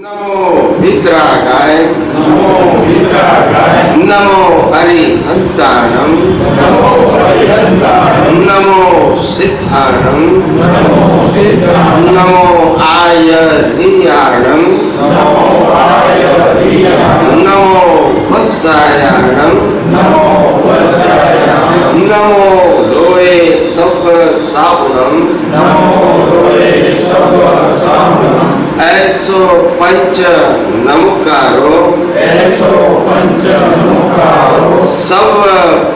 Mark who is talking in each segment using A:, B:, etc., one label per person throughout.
A: નમો વિતરાગાય
B: નમો વિતરાગાય
A: નમો હરિહંતાણમ
B: નમો હરિહંતાણમ
A: નમો સિદ્ધાણમ
B: નમો સિદ્ધાણમ
A: નમો આયરિયાણમ
B: નમો આયરિયાણમ
A: નમો વસાયાણમ
B: નમો વસાયાણમ
A: નમો લોએ સબ સાવણમ
B: નમો લોએ સર્વ સામ્યમ
A: એસો પંચ નમકારો.
B: એસો પંચ નમકારો.
A: સવ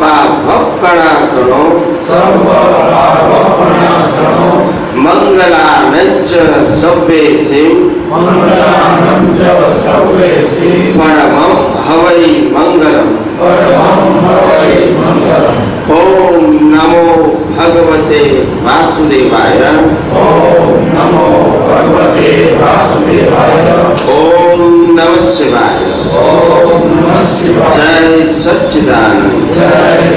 A: પાભપણાસણો
B: સર્વ પાવપણાસણો
A: મંગલાનંચ સભ્ય સિંહ
B: મંગલાનંદ સર્વે શ્રી
A: પરમમ હવૈ મંગલમ.
B: પરમં હવૈ મંગલમ.
A: ઓમ નમો ભગવતે વાસુદેવાય
B: ઓમ નમો ભગવતે વાસુદેવાય
A: ઓમ નમઃ શિવાય
B: ઓમ નમઃ શિવાય
A: જય સચ્ચિદાનંદ
B: જય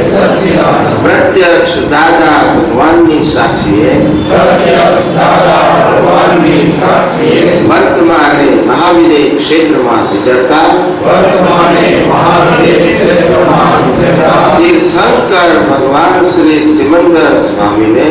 B: સચ્ચિદાનંદ
A: પ્રત્યક્ષ દાદા ભગવાનની સાક્ષીએ
B: પ્રત્યક્ષ દાદા ભગવાનની સાક્ષીએ
A: વર્તમાને મહાવીરે ક્ષેત્રમાં વિચરતા
B: વર્તમાને મહાવીર ક્ષેત્રમાં વિચરતા
A: તીર્થંકર ભગવાન શ્રી સિમંદર સ્વામીને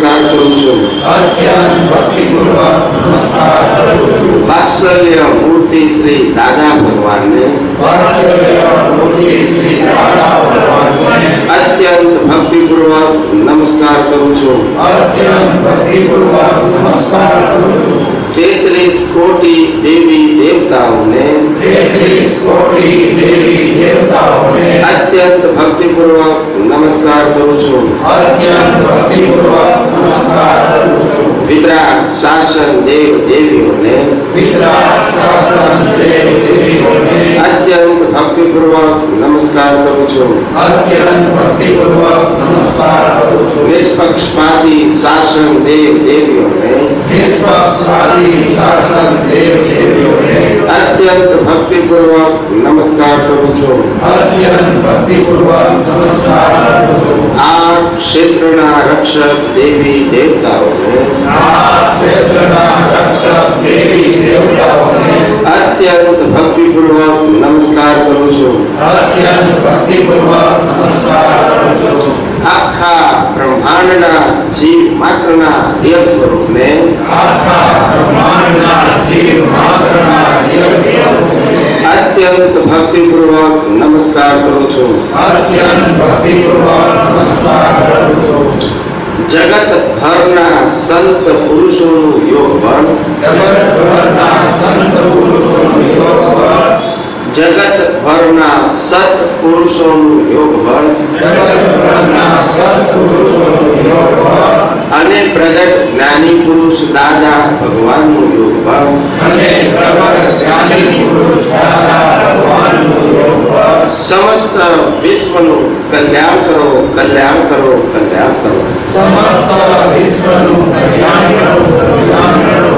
B: તીર્થંકર ભગવાન શ્રી સિમંદર સ્વામીને
A: અત્યંત ભક્તિપૂર્વક નમસ્કાર કરું છું
B: અત્યંત ભક્તિપૂર્વક નમસ્કાર કરું છું
A: વાત્સલ્ય મૂર્તિ શ્રી દાદા ભગવાનને
B: વાત્સલ્ય મૂર્તિ શ્રી દાદા ભગવાનને
A: અત્યંત ભક્તિપૂર્વક નમસ્કાર કરું છું
B: અત્યંત ભક્તિપૂર્વક નમસ્કાર કરું છું
A: તેત્રીસ કોટી દેવી દેવતાઓને
B: તેત્રીસ કોટી દેવી દેવતાઓને
A: અત્યંત ભક્તિપૂર્વક નમસ્કાર કરું છું
B: અત્યંત ભક્તિપૂર્વક નમસ્કાર કરું છું
A: વિતરાગ શાસન દેવ દેવીઓને
B: વિતરાગ શાસન દેવ દેવીઓને
A: અત્યંત ભક્તિપૂર્વક નમસ્કાર કરું છું
B: અત્યંત ભક્તિપૂર્વક નમસ્કાર કરું છું
A: નિષ્પક્ષપાતી શાસન દેવ દેવીઓને
B: નિષ્પક્ષપાતી શાસન દેવ દેવીઓને
A: અત્યંત ભક્તિપૂર્વક નમસ્કાર કરું છું
B: અત્યંત ભક્તિપૂર્વક નમસ્કાર કરું છું
A: આ ક્ષેત્રના રક્ષક દેવી દેવતાઓને
B: આ ક્ષેત્રના રક્ષક દેવી દેવતાઓને
A: અત્યંત ભક્તિપૂર્વક નમસ્કાર કરું છું.
B: અત્યંત ભક્તિપૂર્વક નમસ્કાર કરું છું.
A: આખા બ્રહ્માંડના જીવ માત્રના દેવ સ્વરૂપને
B: આખા બ્રહ્માંડના જીવ માત્રના દેવ સ્વરૂપને
A: અત્યંત ભક્તિપૂર્વક નમસ્કાર કરું છું.
B: અત્યંત ભક્તિપૂર્વક નમસ્કાર કરું છું.
A: જગત ભરના સંત પુરુષોનું યોગ બળ.
B: જગતભરના સંત પુરુષોનું યોગ
A: જગત ભરના સત પુરુષોનું યોગ બળ.
B: જગતભરના સત પુરુષોનું યોગ
A: અને પ્રગટ જ્ઞાની પુરુષ દાદા ભગવાનનું યોગ
B: અને પ્રગટ જ્ઞાની પુરુષ દાદા બળ
A: સમસ્ત વિશ્વનું કલ્યાણ કરો કલ્યાણ કરો કલ્યાણ કરો.
B: સમસ્ત વિશ્વનું કલ્યાણ કરો કલ્યાણ કરો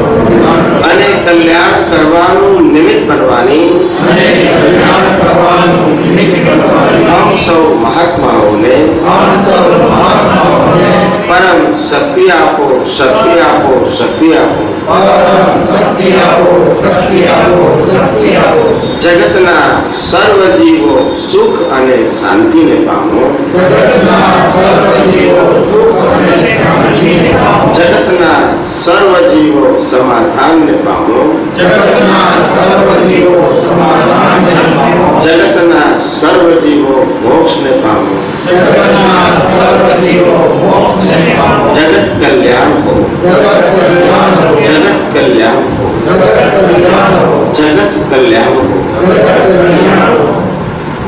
A: અને કલ્યાણ કરવાનું નિમિત્ત બનવાની
B: અને કલ્યાણ કરવાનું નિમિત્ત કરવાની
A: આમ સૌ મહાત્માઓને
B: આમ સૌ મહાત્માઓને
A: પરમ શક્તિ આપો શક્તિ આપો શક્તિ આપો
B: પરમ શક્તિ આપો શક્તિ આપો શક્તિ આપો
A: જગતના સર્વ જીવો સુખ અને શાંતિને પામો
B: જગતના સર્વ જીવો સુખ અને શાંતિને પામો
A: જગતના સર્વ જીવો સમાધાનને પામો
B: જગતના સર્વ જીવો સમાધાનને પામો
A: જગતના સર્વ જીવો મોક્ષને પામો
B: જગતના સર્વ જીવો મોક્ષને પામો
A: જગત કલ્યાણ હો
B: જગત કલ્યાણ હો
A: જગત કલ્યાણ હો
B: જગત કલ્યાણ હો
A: જગત કલ્યાણ હો
B: જગત કલ્યાણ હો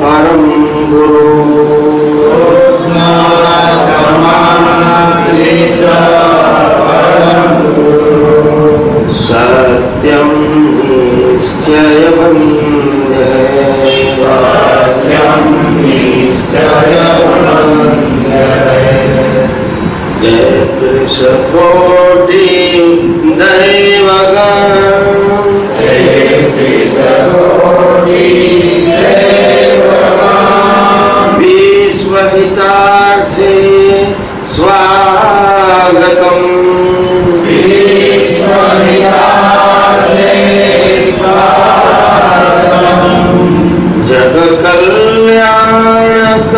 A: પરમ ગુરુ સત્યમ નિશ્ચય વંદે સત્યમ નિશ્ચય
B: વંદે
A: તેત્રીસ કોટી જગ કલ્યાણક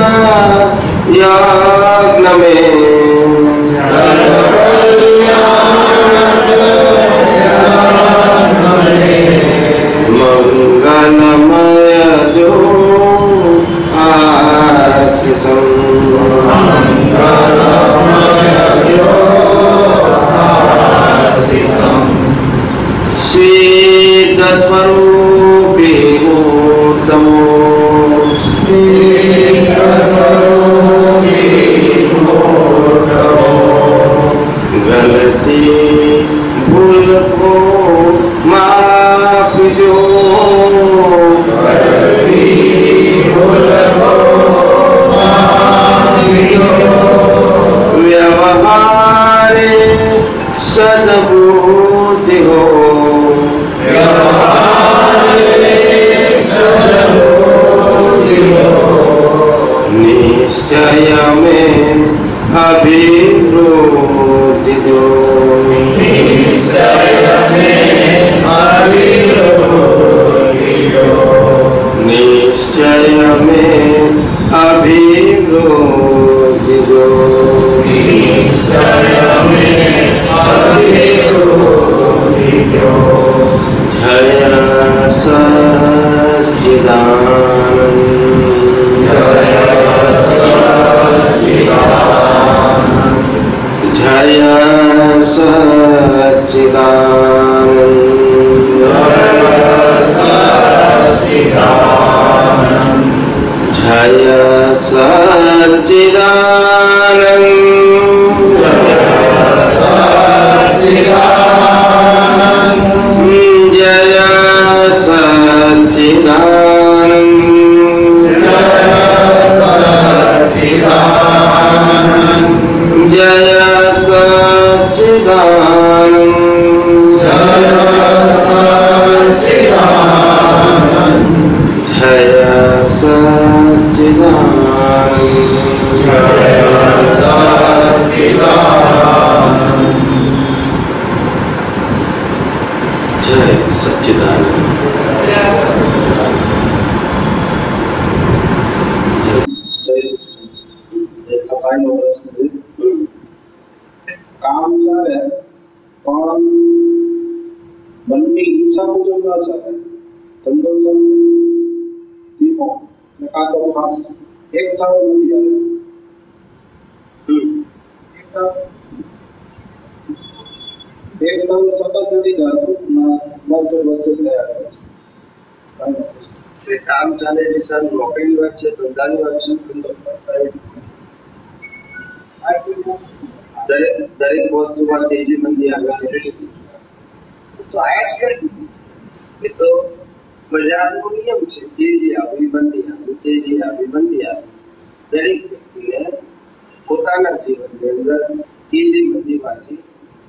A: મંદીમાંથી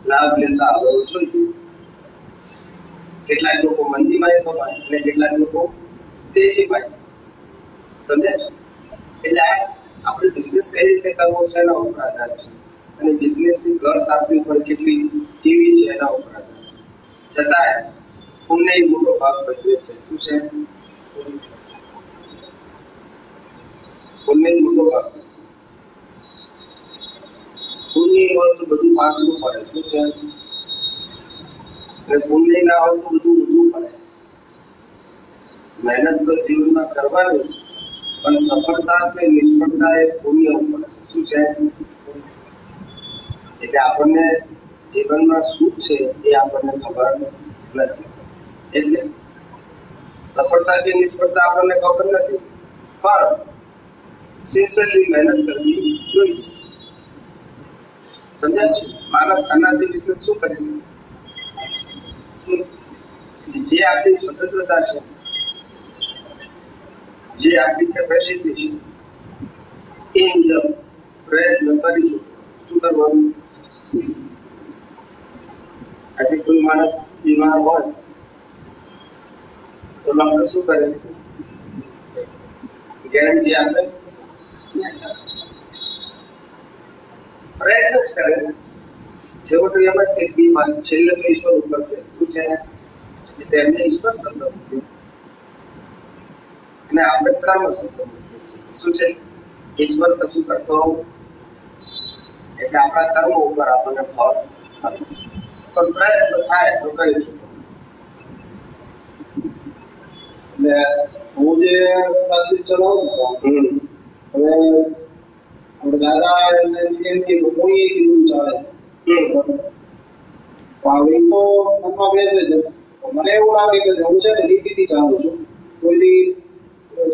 A: લાભ લેતા આવડવું જોઈએ કેટલાક લોકો મંદીમાં કમાય અને કેટલાક લોકો તેજીમાં સમજાય છે? એટલે આપણે બિઝનેસ કઈ રીતે કરવો છે એના ઉપર આધાર છે. અને બિઝનેસની ઘર સાફવી પર કેટલી કેવી છે એના ઉપર આધાર છે. છતાંય પુણ્ય મોટો ભાગ ભજવે છે. શું છે? પુણ્ય. મોટો ભાગ. પુણ્ય હોય બધું પાછું પડે. શું છે? એટલે પુણ્ય ના મહેનત તો જીવનમાં કરવાની પણ સફળતા કે નિષ્ફળતા એ પુણ્ય એટલે આપણને જીવનમાં શું છે એ આપણને ખબર નથી. એટલે સફળતા કે નિષ્ફળતા આપણને ખબર નથી. પણ સિન્સિયરલી મહેનત કરવી જોઈએ. સમજાય છે? માણસ આનાથી વિશેષ શું કરી શકે? જે આપણી સ્વતંત્રતા છે, જે આપણી કેપેસિટી છે, એ મુજબ પ્રયત્ન કરીશું. શું કરવાનું? આજે કોઈ માણસ બીમાર હોય, તો ડોક્ટર શું કરે? ગેરંટી આપે? પ્રયત્ન જ કરે છેવટે એમ જ કે બીમાર છેલ્લે તો ઈશ્વર ઉપર છે. શું છે? એટલે એમને ઈશ્વર શબ્દ મૂક્યો. અને આપણે કર્મ શબ્દ મૂક્યો છે. શું છે? ઈશ્વર કશું કરતો એટલે આપણા કર્મ ઉપર આપણને ફળ મળે છે. પણ પ્રયત્ન થાય એટલું કરી ચૂકો
C: એટલે હું જે ક્લાસીસ ચલાવું છું હવે આપણે દાદા એમ હું એ કીધું ચાલે. ઈ તો મનમાં બેસે છે. મને એવું લાગે કે હું છે ને નીતિથી ચાલું છું. કોઈ દી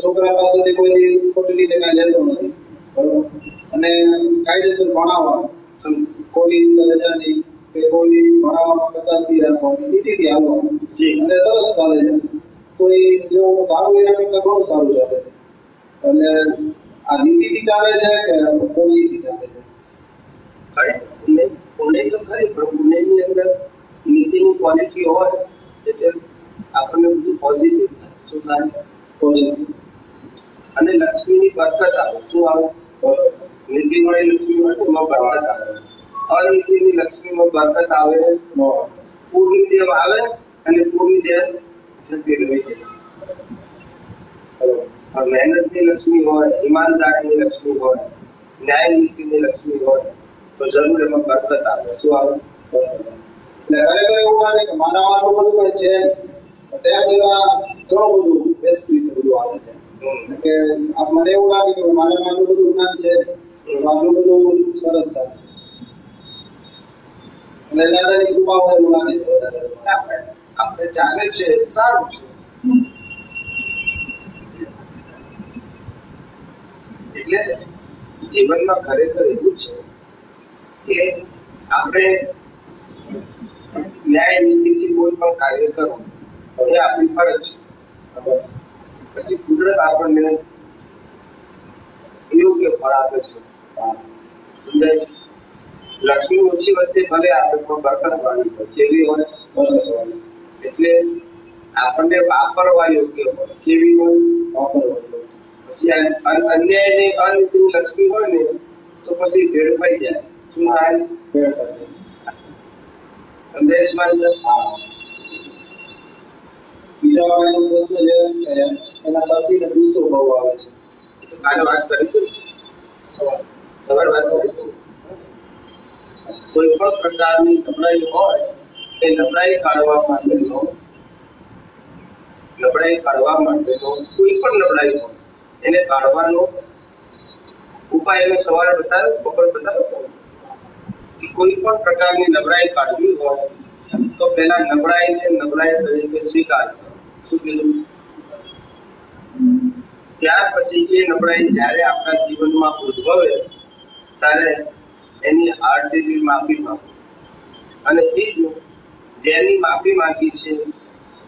C: છોકરા પાસેથી કોઈ દી ખોટી રીતે કાંઈ લેતો નથી. બરોબર? અને કાયદેસર ભણાવવાનું.
A: સમ-
C: ખોટી રીતે રજા નહીં કે કોઈ ભણાવવામાં પચાસથી રાખવાની નીતિથી
A: જી.
C: અને સરસ ચાલે છે. કોઈ જો સારું એના કરતા ઘણું સારું ચાલે છે. એટલે આ નીતિથી ચાલે છે કે કોણીથી ચાલે છે?
A: ખરી? પુણ્ય તો ખરી પણ પુણ્યની અંદર નીતિની ક્વોલિટી હોય એટલે આપણને બધું પોઝિટિવ થાય. શું થાય?
C: પોઝિટિવ
A: અને લક્ષ્મીની બરકત આવે. શું આવે? નીતિ વાળી લક્ષ્મી હોય એમાં બરકત આવે. અનીતિની લક્ષ્મીમાં બરકત આવે. પૂરની જેમ આવે અને પૂરની જેમ જતી રહેવી જોઈએ પણ મહેનતની લક્ષ્મી હોય ઈમાનદારીની લક્ષ્મી હોય ન્યાય નીતિની લક્ષ્મી હોય તો જરૂર એમાં બરકત આવે. શું આવે?
C: એટલે ખરેખર એવું માને કે આટલું બધું હોય છે ત્યાં જેવા ઘણું બધું બેસ્ટ રીતે બધું આવે છે. કે મને એવું લાગે કે મારા આટલું બધું જ્ઞાન છે મારું બધું સરસ થાય. એટલે દાદાની કૃપા હોય એવું લાગે છે.
A: આપણે આપણે ચાલે છે સારું છે. એટલે જીવનમાં ખરેખર એવું છે કે આપણે ન્યાય નીતિથી કોઈ પણ કાર્ય કરવું એ આપણી ફરજ છે. પછી કુદરત આપણને યોગ્ય ફળ આપે છે. સમજાય છે? લક્ષ્મી ઓછી વચ્ચે ભલે આપણે પણ બરકત વાળી હોય, કેવી હોય? એટલે આપણને વાપરવા યોગ્ય હોય, કેવી હોય?
C: વાપરવાનું.
A: પછી આ અન- અન્યાયની અનીતિની લક્ષ્મી હોય ને તો પછી ભેળ ભેળવાઈ જાય. શું થાય? છે મારી
C: બીજા વાળાનો પ્રશ્ન છે એના પતિને ગુસ્સો બહુ આવે છે.
A: એ તો કાલે વાત કરી હતી સવારે. વાત કરી હતી. કોઈ પણ પ્રકારની નબળાઈ હોય એ નબળાઈ કાઢવા માટેનો નબળાઈ કાઢવા માટેનો કોઈ પણ નબળાઈ હોય એને કાઢવાનો ઉપાય મેં સવારે બતાવ્યો બપોરે બતાવ્યો કે કોઈ પણ પ્રકારની નબળાઈ કાઢવી હોય, તો પહેલા નબળાઈને નબળાઈ તરીકે સ્વીકાર. શું કીધું? ત્યાર પછી એ નબળાઈ જ્યારે આપણા જીવનમાં ઉદ્ભવે, ત્યારે એની હાર્દિલી માફી માંગો. અને ત્રીજું જેની માફી માંગી છે,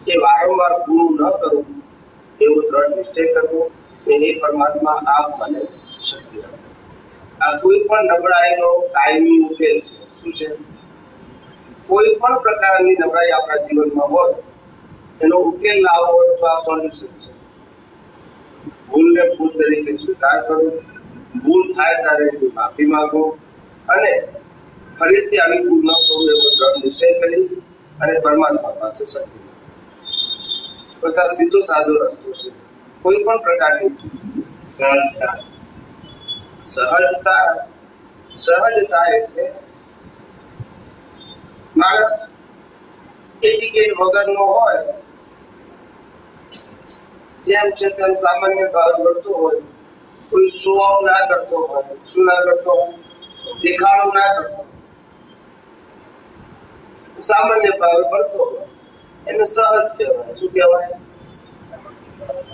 A: એ વારંવાર પૂરું ન કરવું એવો દ્રઢ નિશ્ચય કરવો કે હે પરમાત્મા, આપ મને શક્તિ આપો. આ કોઈ પણ નબળાઈનો કાયમી ઉકેલ છે. શું છે? કોઈ પણ પ્રકારની નબળાઈ આપણા જીવનમાં હોય, એનો ઉકેલ લાવવો હોય તો આ સોલ્યુશન છે. ભૂલને ભૂલ તરીકે સ્વીકાર કરો. ભૂલ થાય ત્યારે માફી માંગો અને ફરીથી આવી ભૂલ ન કરો એવો નિશ્ચય કરી અને પરમાત્મા પાસે શક્તિ. બસ આ સીધો સાદો રસ્તો છે. કોઈ પણ પ્રકારની સહજતા. સહજતા એટલે માણસ એટિકેટ વગરનો હોય જેમ છે તેમ સામાન્ય ભાવ કરતો હોય કોઈ શો ઓફ ના કરતો હોય શું ના કરતો હોય દેખાડો ના કરતો સામાન્ય ભાવે કરતો હોય. એને સહજ કહેવાય. શું કહેવાય?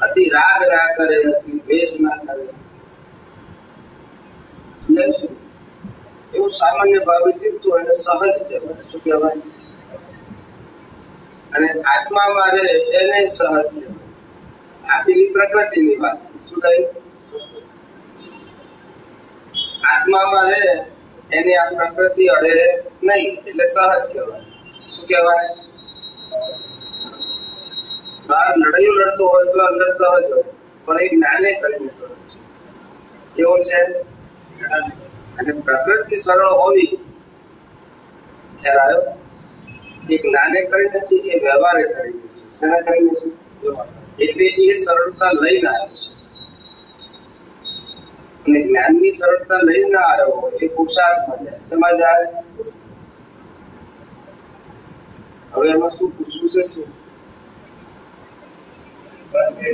A: અતિ રાગ ના કરે, અતિ દ્વેષ ના કરે. એવું સામાન્ય ભાવે જીવતું એને સહજ કહેવાય. શું કહેવાય? અને આત્મા મારે એને સહજ કહેવાય. આ પ્રકૃતિની વાત. શું થયું આત્મા મારે એની આ પ્રકૃતિ અડે નહીં, એટલે સહજ કહેવાય. શું કહેવાય? બહાર લડાઈઓ લડતો હોય તો અંદર સહજ હોય. પણ એ જ્ઞાને કરીને સહજ છે. કેવું છે? અને પ્રકૃતિ સરળ હોવી ખ્યાલ આવ્યો? એ જ્ઞાને કરીને છે, એ વ્યવહારે કરીને છે. શેના કરીને છે? એટલે એ સરળતા લઈને આવ્યો છે. અને જ્ઞાનની સરળતા લઈને આવ્યો હોય, એ પુરુષાર્થમાં જાય. શેમાં આવે? હવે એમાં શું પૂછવું છે, શું?
D: એ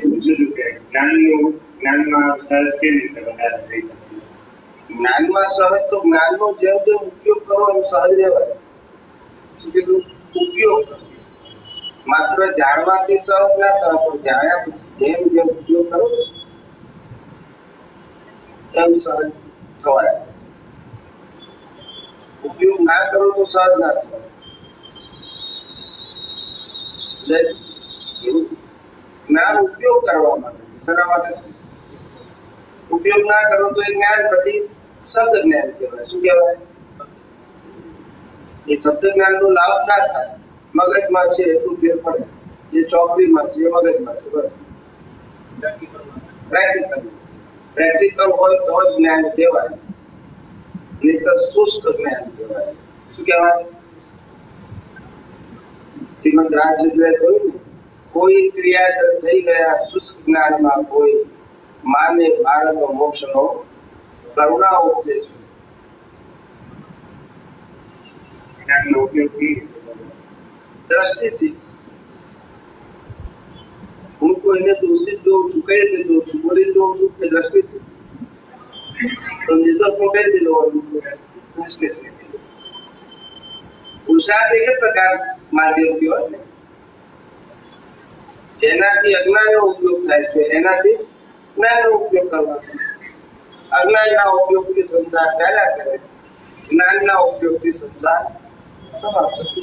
D: જ્ઞાનમાં સહજ
A: તો જ્ઞાનનો જેમ જેમ ઉપયોગ કરો એમ સહજ રહેવાય. શું કીધું? ઉપયોગ. માત્ર જાણવાથી સહજ ના થવા પણ જાણ્યા પછી જેમ જેમ ઉપયોગ કરો એમ સહજ થવાય. ઉપયોગ ના કરો તો સહજ ના થવાય જ્ઞાન ઉપયોગ કરવા માટે છે શેના માટે છે ઉપયોગ ના કરો તો એ જ્ઞાન પછી શબ્દ જ્ઞાન કહેવાય શું કહેવાય એ શબ્દ જ્ઞાન નો લાભ ના થાય મગજમાં છે એટલું ફેર પડે જે ચોપડીમાં છે એ મગજમાં છે બસ પ્રેક્ટિકલ પ્રેક્ટિકલ હોય તો જ જ્ઞાન કહેવાય નહીં તો શુષ્ક જ્ઞાન કહેવાય શું કહેવાય શ્રીમદ રાજચંદ્રે કહ્યું ને કોઈ ક્રિયા થઈ ગયા શુષ્ક જ્ઞાનમાં કોઈ માને માર્ગ મોક્ષનો કરુણા ઉપજે છે.
D: જ્ઞાનનો?
A: દ્રષ્ટિથી હું કોઈને દોષિત જોઉં છું કઈ રીતે જોઉં છું? બોલી જોઉં છું કે દ્રષ્ટિથી? તો નિર્દોષ કઈ રીતે જોવાનું? દ્રષ્ટિથી. પુરુષાર્થ એક જ પ્રકાર માધ્યમથી હોય ને? જેનાથી અજ્ઞાનનો ઉપયોગ થાય છે, એનાથી જ્ઞાનનો ઉપયોગ કરવાનો અજ્ઞાનના ઉપયોગથી સંસાર ચાલ્યા કરે જ્ઞાનના ઉપયોગથી સંસાર સમાપ્ત થાય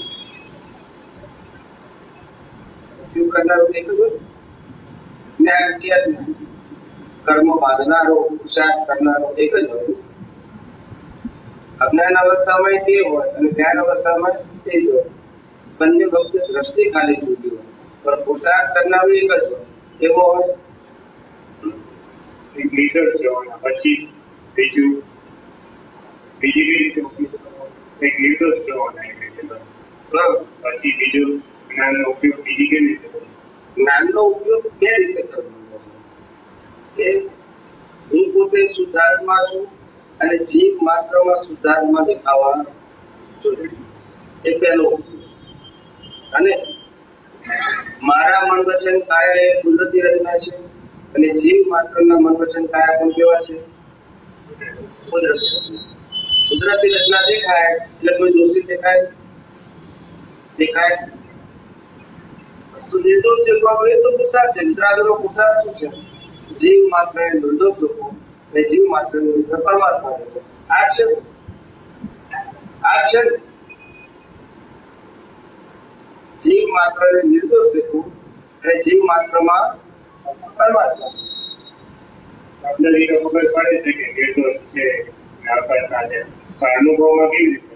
A: ઉપયોગ કરનારો અજ્ઞાન? કર્મ બાંધનારો પુરુષાર્થ કરનારો એક જ હોય. અજ્ઞાન અવસ્થામાં તે હોય અને જ્ઞાન અવસ્થામાં તે જ હોય. બંને વખતે દ્રષ્ટિ ખાલી જુદી હોય. પણ પુરુષાર્થ કરનારો એક જ એવો
D: પછી બીજું બીજી રીતે એક જોવાના.
A: હા.
D: પછી બીજું જ્ઞાનનો ઉપયોગ બીજી કેવી રીતે?
A: જ્ઞાનનો ઉપયોગ બે રીતે કરવાનો કે હું પોતે શુદ્ધાત્મા છું અને જીવ માત્રમાં શુદ્ધાત્મા દેખાવા જોઈએ એ પહેલો. અને મારા મન વચન કાયા એ કુદરતી રચના છે અને જીવ માત્રના મન વચન કાયા પણ કેવા છે? કુદરતી રચના દેખાય એટલે કોઈ દોષિત દેખાય? દેખાય? માત્ર જીવ માત્ર મિત્ર પરમાત્મા લોકો? જીવ માત્ર ને નિર્દોષ દેખવું અને જીવ માત્રમાં પરમાત્મા
D: ખબર પડે છે કે નિર્દોષ છે ને છે. પણ અનુભવમાં કેવી રીતે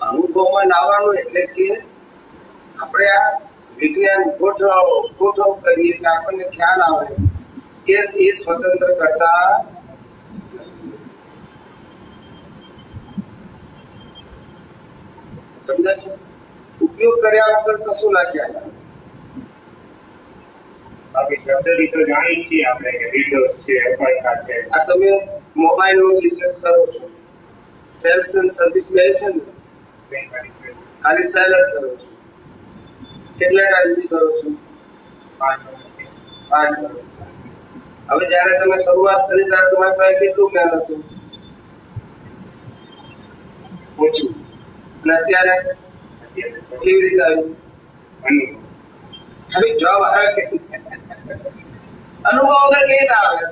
A: અનુભવમાં લાવવાનું એટલે કે આપણે આ વિજ્ઞાન ગોઠવ ગોઠવ કરીએ એટલે આપણને ખ્યાલ આવે કે એ સ્વતંત્ર કરતા સમજાય છે? ઉપયોગ કર્યા વગર કશું ના
D: બાકી શબ્દથી તો જાણીએ છીએ આપણે કે નિર્દોષ છે અકર્તા છે.
A: આ તમે મોબાઈલ નો બિઝનેસ કરો છો. સેલ્સ એન્ડ સર્વિસ બે છે ને?
D: કંઈ કરી શકે.
A: ખાલી સેલ જ કરો છો. કેટલા ટાઈમથી કરો છો?
D: પાંચ.
A: વર્ષ હવે જ્યારે તમે શરૂઆત કરી ત્યારે તમારી પાસે કેટલું જ્ઞાન હતું?
D: ઓછું.
A: અને અત્યારે? કેવી રીતે આવ્યું હવે જવાબ આવે કે અનુભવ વગર કેવી રીતે આવે?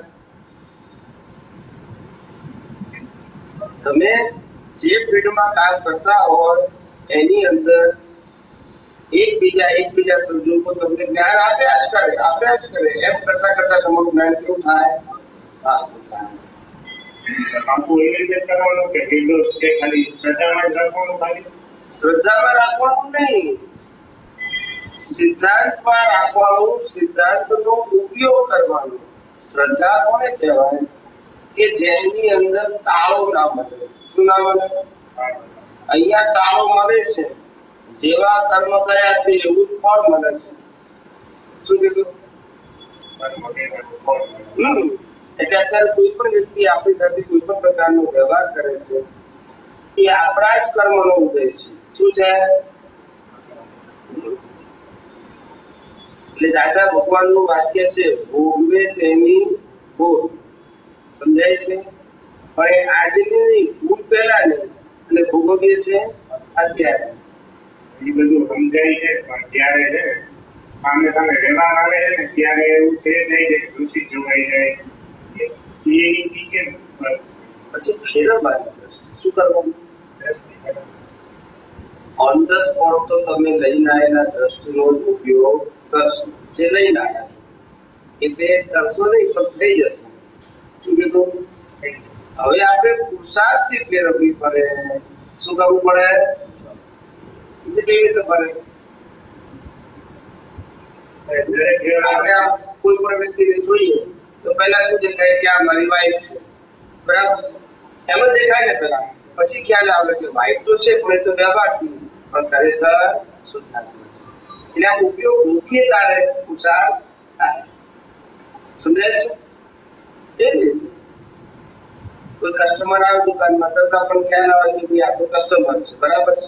A: તમે જે ફિલ્ડમાં કામ કરતા હોય એની અંદર એકબીજા એકબીજા સંજોગો તમને જ્ઞાન આપ્યા જ કરે આપ્યા જ કરે. એમ કરતા કરતા તમારું જ્ઞાન કેવું થાય?
D: આપણું એવી રીતે કરવાનું કે નિર્દોષ છે ખાલી શ્રદ્ધામાં જ રાખવાનું ખાલી?
A: શ્રદ્ધામાં રાખવાનું નહીં. સિદ્ધાંતમાં રાખવાનું, સિદ્ધાંતનો ઉપયોગ કરવાનો. શ્રદ્ધા કોને કહેવાય? કે જેની અંદર તાળો ના મળે. શું ના મળે? અહીંયા તાળો મળે છે. જેવા કર્મ કર્યા છે એવું જ ફળ મળે છે. શું કીધું. એટલે અત્યારે કોઈ પણ વ્યક્તિ આપણી સાથે કોઈ પણ પ્રકારનો વ્યવહાર કરે છે, એ આપણા જ કર્મનો ઉદય છે. શું છે? એટલે દાદા ભગવાનનું વાક્ય છે ભોગવે તેની ભૂલ સમજાય છે? પણ એ આજે નહીં ભૂલ પહેલા નહીં અને ભોગવીએ છે અત્યારે.
D: એ બધું સમજાય છે પણ જ્યારે છે સામે સામે વ્યવહાર આવે છે ને ત્યારે એવું થઈ જાય છે દૂષિત જોવાઈ જાય. એ કેમ
A: પછી ફેરવવાની દ્રષ્ટિ શું કરવાનું. ઓન ધ સ્પોટ તો તમે લઈને આવેલા દ્રષ્ટિનો જ ઉપયોગ કરશો જે લઈને આવ્યા છો એટલે કરશો નહીં પણ થઈ જશે શું કીધું હવે આપણે પુરુષાર્થથી ફેરવવી પડે શું કરવું પડે એ કેવી રીતે પડે
D: દરેક વ્યવહાર
A: આપણે આમ કોઈ પણ વ્યક્તિને જોઈએ તો પહેલા શું દેખાય કે આ મારી વાઈફ છે બરાબર છે એમ જ દેખાય ને પહેલા પછી ખ્યાલ આવે કે વાઈફ તો છે પણ એ તો વ્યવહારથી પણ ખરેખર શુદ્ધાત્મા છે એટલે આમ ઉપયોગ મૂકીએ તારે પુરુષાર્થ થાય સમજાય છે એવી રીતે કોઈ કસ્ટમર આવે દુકાનમાં તરત આપણને ખ્યાલ આવે કે ભાઈ આ તો કસ્ટમર છે બરાબર છે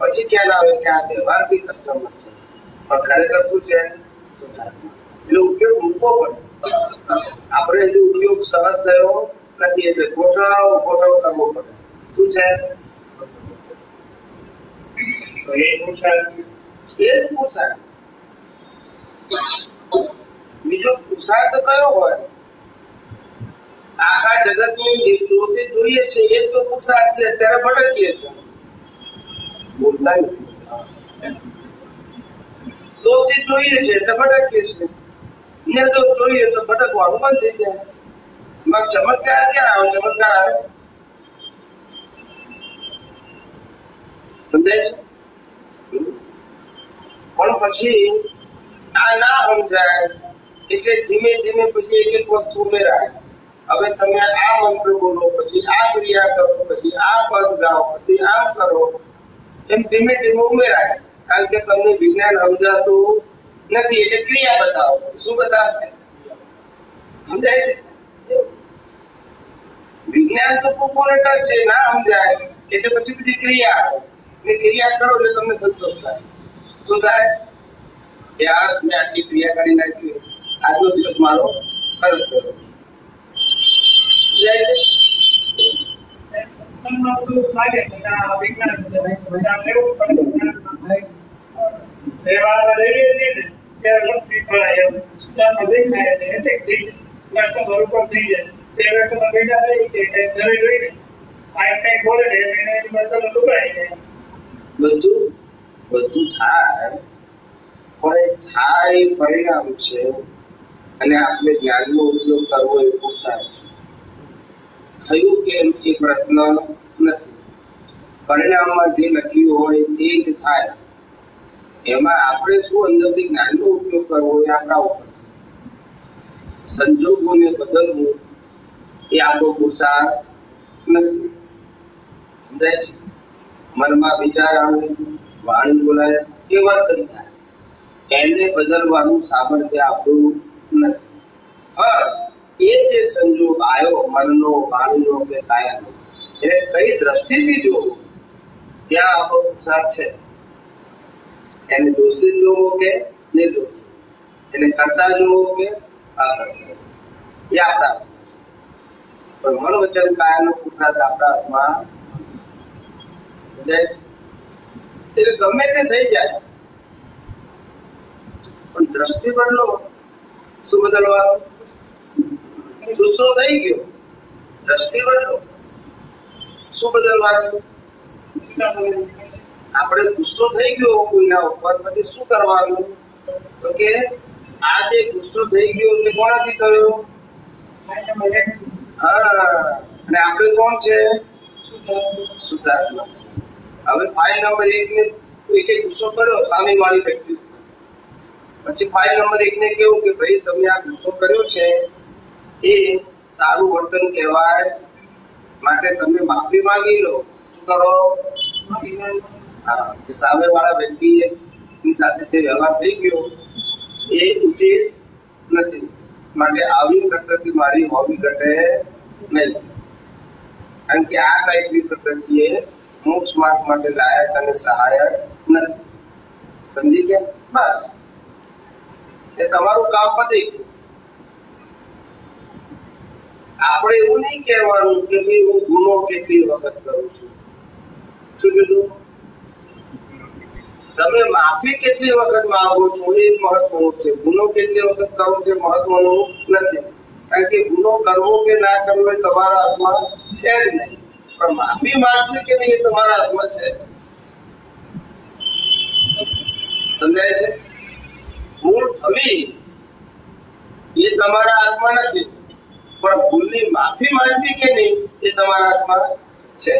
A: પછી ખ્યાલ આવે કે આ વ્યવહારથી કસ્ટમર છે પણ ખરેખર શું છે શુદ્ધાત્મા એટલે ઉપયોગ મૂકવો પડે આપણે હજુ ઉપયોગ સહજ થયો નથી એટલે ગોઠવ ગોઠવ કરવો પડે શું છે
D: તો
A: બીજો પુરુષાર્થ કયો હોય? આખા જગતની દોષિત જોઈએ છે, એ તો પુરુષાર્થ છે, અત્યારે ભટકીએ છીએ. બોલતા દોષિત જોઈએ છે, એટલે ભટકીએ છીએ. નિર્દોષ જોઈએ તો ભટકવાનું બંધ થઈ જાય. એમાં ચમત્કાર ક્યાં આવે? ચમત્કાર આવે. સમજાય છે? પણ પછી આ ના સમજાય. એટલે ધીમે ધીમે પછી એક એક વસ્તુ ઉમેરાય. હવે તમે આ મંત્ર બોલો, પછી આ ક્રિયા કરો, પછી આ પદ ગાઓ, પછી આમ કરો. એમ ધીમે ધીમે ઉમેરાય. કારણ કે તમને વિજ્ઞાન સમજાતું નથી, એટલે ક્રિયા બતાવો. શું બતાવે? સમજાય છે? વિજ્ઞાન તો પોપોલેટર છે, ના સમજાય. એટલે પછી બધી ક્રિયા. ક્રિયા કરો એટલે તમને સંતોષ થાય. શું થાય કે આ મેં આટલી ક્રિયા કરી નાખી આજનો દિવસ મારો સરસ ગયો સમજાય છે
E: સત્સંગમાં બધું
A: બધું થાય, પણ એ થાય એ પરિણામ છે અને આપણે જ્ઞાનનો ઉપયોગ કરવો એ પુરુષાર્થ છે. થયું કેમ એ પ્રશ્ન નથી. પરિણામમાં જે લખ્યું હોય તે જ થાય. એમાં આપણે શું અંદરથી જ્ઞાનનો ઉપયોગ કરવો એ આપણા ઉપર છે. સંજોગોને બદલવું એ આપણો પુરુષાર્થ નથી. સમજાય છે? મનમાં વિચાર આવે. વાણી બોલાય કે વર્તન થાય. એને બદલવાનું સામર્થ્ય આપણું નથી. એ જે સંજોગ આવ્યો મનનો, વાણીનો કે કાયાનો એને કઈ દ્રષ્ટિથી જોવો, ત્યાં આપણો પ્રસાદ છે. એને દોષિત જોવો કે નિર્દોષ એને કરતા જોવો કે અકર્તા એ આપણા પણ મન વચન કાયાનો પુરુષાર્થ આપણા હાથમાં સમજાય? એટલે ગમે તે થઈ જાય. પણ દ્રષ્ટિ બદલો. શું બદલવાનું ગુસ્સો થઈ ગયો. દ્રષ્ટિ બદલો. શું બદલવાનું? આપણે ગુસ્સો થઈ ગયો કોઈના ઉપર, પછી શું કરવાનું? તો કે આ જે ગુસ્સો થઈ ગયો તે કોણાથી થયો? હા. અને આપણે કોણ છે? શુદ્ધાત્મા છે. હવે ફાઇલ નંબર એક ને એકે ગુસ્સો કર્યો સામે વાળી વ્યક્તિ પછી ફાઇલ નંબર એક ને કેવું કે ભાઈ, તમે આ ગુસ્સો કર્યો છે, એ સારું વર્તન કહેવાય માટે તમે માફી માંગી લો. શું કરો? હા, કે સામે વાળા વ્યક્તિ ની સાથે જે વ્યવહાર થઈ ગયો, એ ઉચિત નથી. માટે આવી પ્રકૃતિ મારી હોવી ઘટે નહીં. કારણ કે આ ટાઈપની પ્રકૃતિ એ મોક્ષ માર્ગ માટે લાયક અને સહાયક નથી. સમજી ગયા? બસ. એ તમારું કામ પતી આપણે એવું નહીં કહેવાનું કે ભાઈ હું ગુનો કેટલી વખત કરું છું. શું કીધું? તમે માફી કેટલી વખત માંગો છો એ મહત્વનું છે. ગુનો કેટલી વખત કરો છે મહત્વનું નથી. કારણ કે ગુનો કરવો કે ના કરવો એ તમારા હાથમાં છે જ નહીં. પણ માફી માંગવી કે નહીં એ તમારા હાથમાં છે સમજાય છે ભૂલ થવી એ તમારા હાથમાં નથી પણ ભૂલની માફી માંગવી કે નહીં એ તમારા હાથમાં છે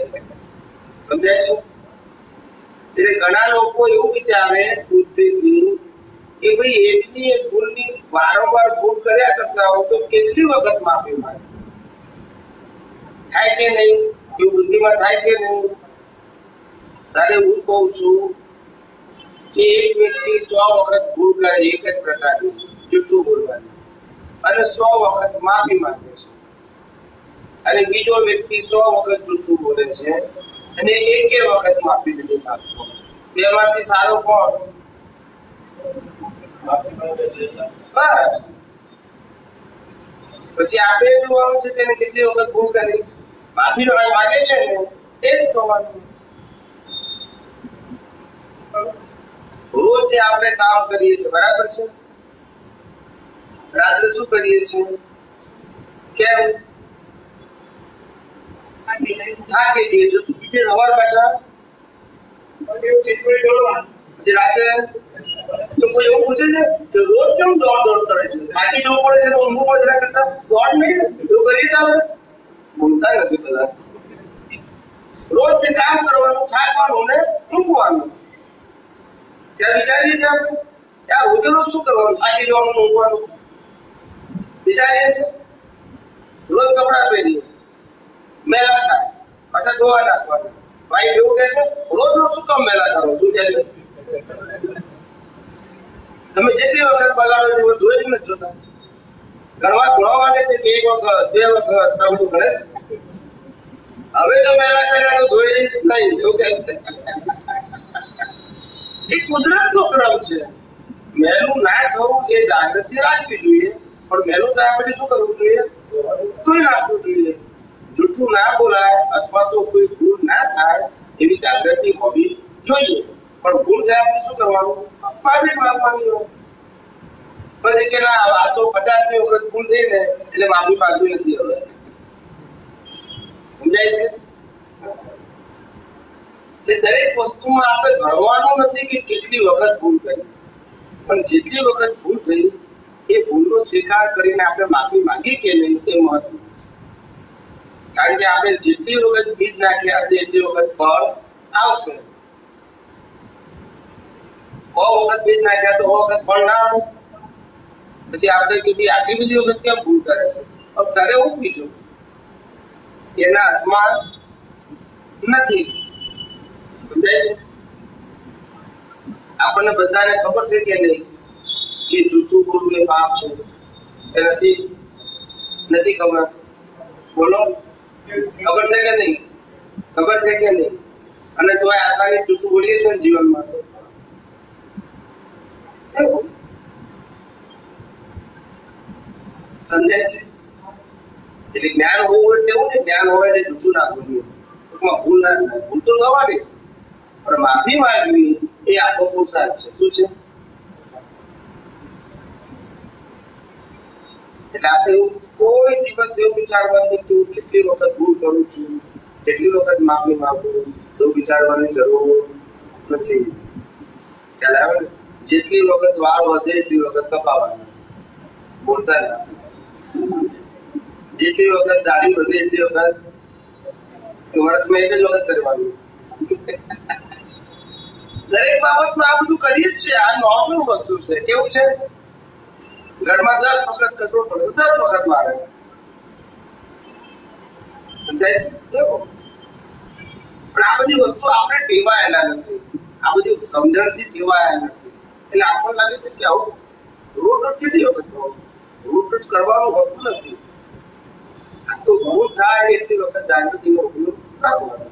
A: સમજાય છે એટલે ઘણા લોકો એવું વિચારે બુદ્ધિથી કે ભાઈ એકની એક ભૂલની વારંવાર ભૂલ કર્યા કરતા હોય તો કેટલી વખત માફી માંગે થાય કે નહીં એવું બુદ્ધિમાં થાય કે નહીં તારે હું કહું છું કે એક વ્યક્તિ સો વખત ભૂલ કરે એક જ પ્રકારની જૂઠું બોલવાની. અને સો વખત માફી માંગે છે. અને બીજો વ્યક્તિ સો વખત જૂઠું બોલે છે અને એકે વખત માફી નથી માંગતો. બેમાંથી સારો કોણ? બસ. પછી આપણે જોવાનું છે કે કેટલી વખત ભૂલ કરી? માફી માગે છે? ને એ જોવાનું. રોજ જે આપણે કામ કરીએ છીએ બરાબર છે? રાત્રે શું કરીએ છીએ? કેમ? થાકી જઈએ જો બીજે સવાર પાછા? પછી રાતે? તો કોઈ એવું પૂછે છે કે રોજ કેમ દોડ દોડ કરે છે? થાકી જવું પડે છે તો ઊંઘવું પડે છે કરતા? દોડ નહીં એવું કરીએ છીએ આપણે? બોલતા નથી બધા રોજ જે કામ કરવાનું થાકવાનું ને ઊંઘવાનું ત્યાં વિચારીએ છીએ આપણે ત્યાં રોજે રોજ શું કરવાનું થાકી જવાનું ને ઊંઘવાનું વિચારીએ છીએ રોજ કપડાં પહેરીએ મેલા થાય પાછા ધોવા નાખવાના વાઈફ એવું કહે છે રોજ રોજ શું કામ મેલા કરો શું કહે છે તમે જેટલી વખત બગાડો એટલી વખત ધોઈ જ નથી જોતા ગણવા ગુણવા માંગે છે કે એક વખત બે વખત તમે શું ગણે છે હવે જો મેલા કર્યા તો ધોઈ જ નહીં એવું કહે છે એ કુદરતનો ક્રમ છે. મેલું ના થવું એ જાગૃતિ રાખવી જોઈએ, પણ મેલું થયા પછી શું કરવું જોઈએ? ધોઈ નાખવું જોઈએ. જૂઠું ના બોલાય અથવા તો કોઈ ભૂલ ના થાય એવી જાગૃતિ હોવી જોઈએ. પણ ભૂલ થયા પછી શું કરવાનું? માફી માંગવાની હોય. પછી કે ના, આ તો પચાસમી વખત ભૂલ થઈ ને, એટલે માફી માંગવી નથી હવે. સમજાય છે? એટલે દરેક વસ્તુમાં આપણે ગણવાનું નથી કે કેટલી વખત ભૂલ કરી પણ જેટલી વખત ભૂલ થઈ, એ ભૂલનો સ્વીકાર કરીને આપણે માફી માંગી કે નહીં, એ મહત્વનું છે. કારણ કે આપણે જેટલી વખત બીજ નાખ્યા હશે, એટલી વખત ફળ આવશે. સો વખત બીજ નાખ્યા તો સો વખત ફળ ના આવે? પછી આપણે કે ભઈ આટલી બધી વખત કેમ ભૂલ કરે છે? હવે કરે હું બીજું એના હાથમાં નથી. સમજાય છે? આપણને બધાને ખબર છે કે નહીં? કે જૂઠું બોલવું એ પાપ છે. એ નથી નથી ખબર. બોલો. ખબર છે કે નહીં? ખબર છે કે નહીં? અને તોય આસાની જૂઠું બોલીએ છે ને જીવનમાં. સમજાય છે? એટલે જ્ઞાન હોવું એટલે એવું ને જ્ઞાન હોય એટલે જૂઠું ના બોલીએ. ટૂંકમાં ભૂલ ના થાય. ભૂલ તો થવાની. પણ માફી માંગવી એ આપણો પુરુષાર્થ છે. શું છે? એટલે આપણે એવું કોઈ દિવસ એવું વિચારવાનું કે હું કેટલી વખત ભૂલ કરું છું, કેટલી વખત માફી માંગું, એવું વિચારવાની જરૂર નથી. ખ્યાલ આવે ને? જેટલી વખત વાળ વધે એટલી વખત કપાવવાનું બોલતા નથી. જેટલી વખત દાઢી વધે એટલી વખત વર્ષમાં એક જ વખત કરવાનું. દરેક બાબતમાં આ બધું કરીએ જ છે આ નોર્મલ વસ્તુ છે. કેવું છે? ઘરમાં દસ વખત કચરો પડે તો દસ વખત મારે. સમજાય છે? પણ આ બધી વસ્તુ આપણે ટેવાયેલા નથી. આ બધી સમજણથી ટેવાયા નથી. એટલે આપણને લાગે છે કે આવું રોજ કેટલી વખત? રોજ રોજ કરવાનું હોતું નથી. તો ભૂલ થાય એટલી વખત જાગૃતિનો ઉપયોગ કરવાનો.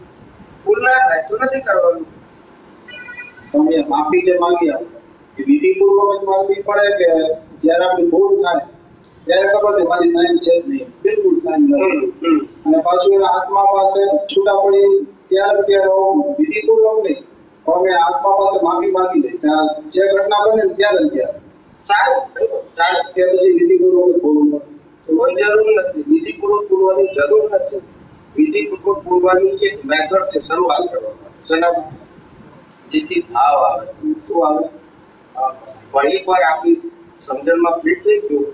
A: ભૂલ ના થાય તો નથી કરવાનું.
C: તમે માફી જે માંગ્યા એ વિધિપૂર્વક જ માંગવી પડે કે જ્યારે આપણી ભૂલ થાય ત્યારે ખબર છે મારી સાઈન છે જ નહીં. બિલકુલ સાઈન નથી. અને પાછું એના આત્મા પાસે છૂટા પડી ત્યારે ત્યારે હું વિધિપૂર્વક નહીં પણ મેં આત્મા પાસે માફી માંગી કે જે ઘટના બને ત્યાં ત્યારે ગયા. ત્યારે
A: સારું. ચાલે
C: કે પછી વિધિપૂર્વક બોલવું
A: કોઈ જરૂર નથી વિધિપૂર્વક પૂરવાની જરૂર નથી. વિધિપૂર્વક પૂરવાની એક મેથડ છે શરૂઆત કરવામાં શેના જેથી ભાવ આવે શું આવે? પણ એકવાર આપણી સમજણમાં ફિટ થઈ ગયું,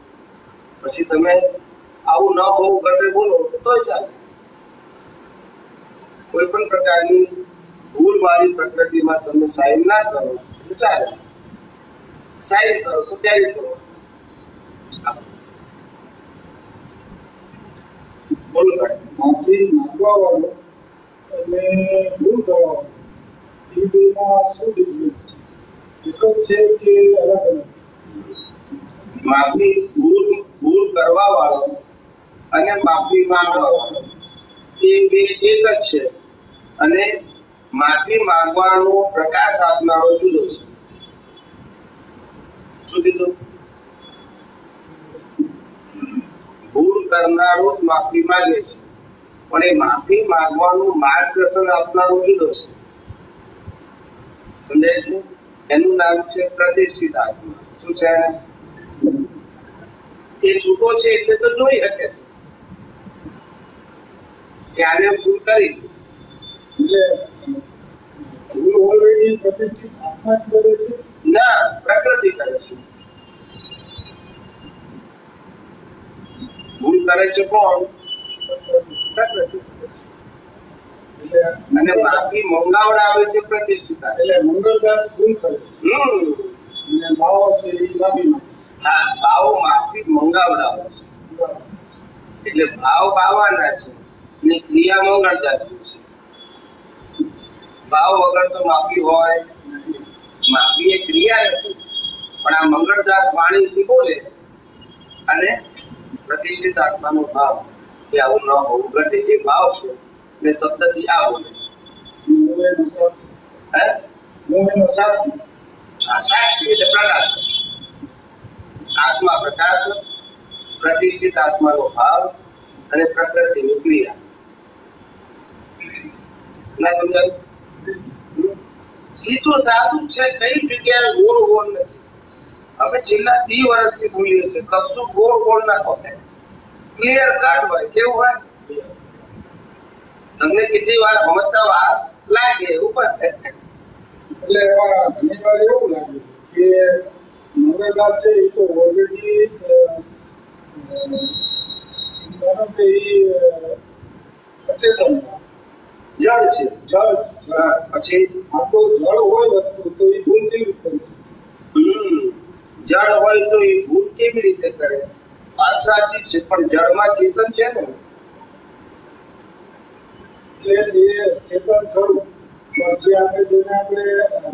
A: પછી તમે આવું ન હોવું ઘટે બોલો, તોય ચાલે. કોઈ પણ પ્રકારની ભૂલવાળી પ્રકૃતિમાં તમે સાઈન ના કરો, તો ચાલે. સાઈન કરો, તો ત્યારે કરો.
C: માફી વાળો અને ભૂલ કરવા એ બેમાં શું છે એક જ છે કે અલગ અલગ
A: માફી ભૂલ ભૂલ કરવા વાળો અને માફી માંગવા એ બે એક જ છે. અને માફી માંગવાનો પ્રકાશ આપનારો જુદો છે. શું કીધું ભૂલ કરનારો માફી માંગે છે. પણ એ માફી માંગવાનું માર્ગદર્શન આપનારો જુદો છે. સમજાય છે? એનું નામ છે પ્રતિષ્ઠિત આત્મા. શું છે? એ છૂટો છે એટલે તો જોઈ શકે છે. કે આને ભૂલ કરી ના પ્રકૃતિ કરે છે. ભૂલ કરે છે કોણ? અને માફી મંગાવડાવે છે પ્રતિષ્ઠિતા.
C: એટલે મંગળદાસ ભૂલ કરે છે.
A: હમ.
C: અને ભાવ છે એ
A: હા ભાવ માફી મંગાવડાવે છે. એટલે ભાવ પાવાના છે અને ક્રિયા મંગળદાસ છે. ભાવ વગર તો માફી હોય. માફી એ ક્રિયા નથી. પણ આ મંગળદાસ વાણીથી બોલે અને પ્રતિષ્ઠિત આત્માનો ભાવ કે આવું ન હોવું ઘટે એ ભાવ છે ને શબ્દથી આ બોલે.
C: સાક્ષી.
A: એટલે પ્રકાશ. આત્મા પ્રકાશ પ્રતિષ્ઠિત આત્માનો ભાવ અને પ્રકૃતિની ક્રિયા. ના સમજાયું? સીધું સાધુ છે કઈ જગ્યાએ ગોળ ગોળ નથી. અમે છેલ્લા દી વર્ષથી બોલીએ છીએ કશું ગોળ ગોળ ના હોય ક્લિયર કટ હોય કેવું હોય તમને કેટલી વાર સમજતા વાર લાગે પણ
C: એટલે ઘણી વાર એવું લાગે કે મંગળદાસ છે એ તો ઓલરેડી
A: જડ છે
C: જળ
A: પછી
C: આ તો જળ હોય વસ્તુ તો એ ભૂલ કેવી રીતે
A: જળ હોય તો એ ભૂલ કેવી રીતે કરે? વાત સાચી છે પણ જળમાં ચેતન છે ને?
C: એટલે એ ચેતન ખરું. પણ આપણે જેને આપણે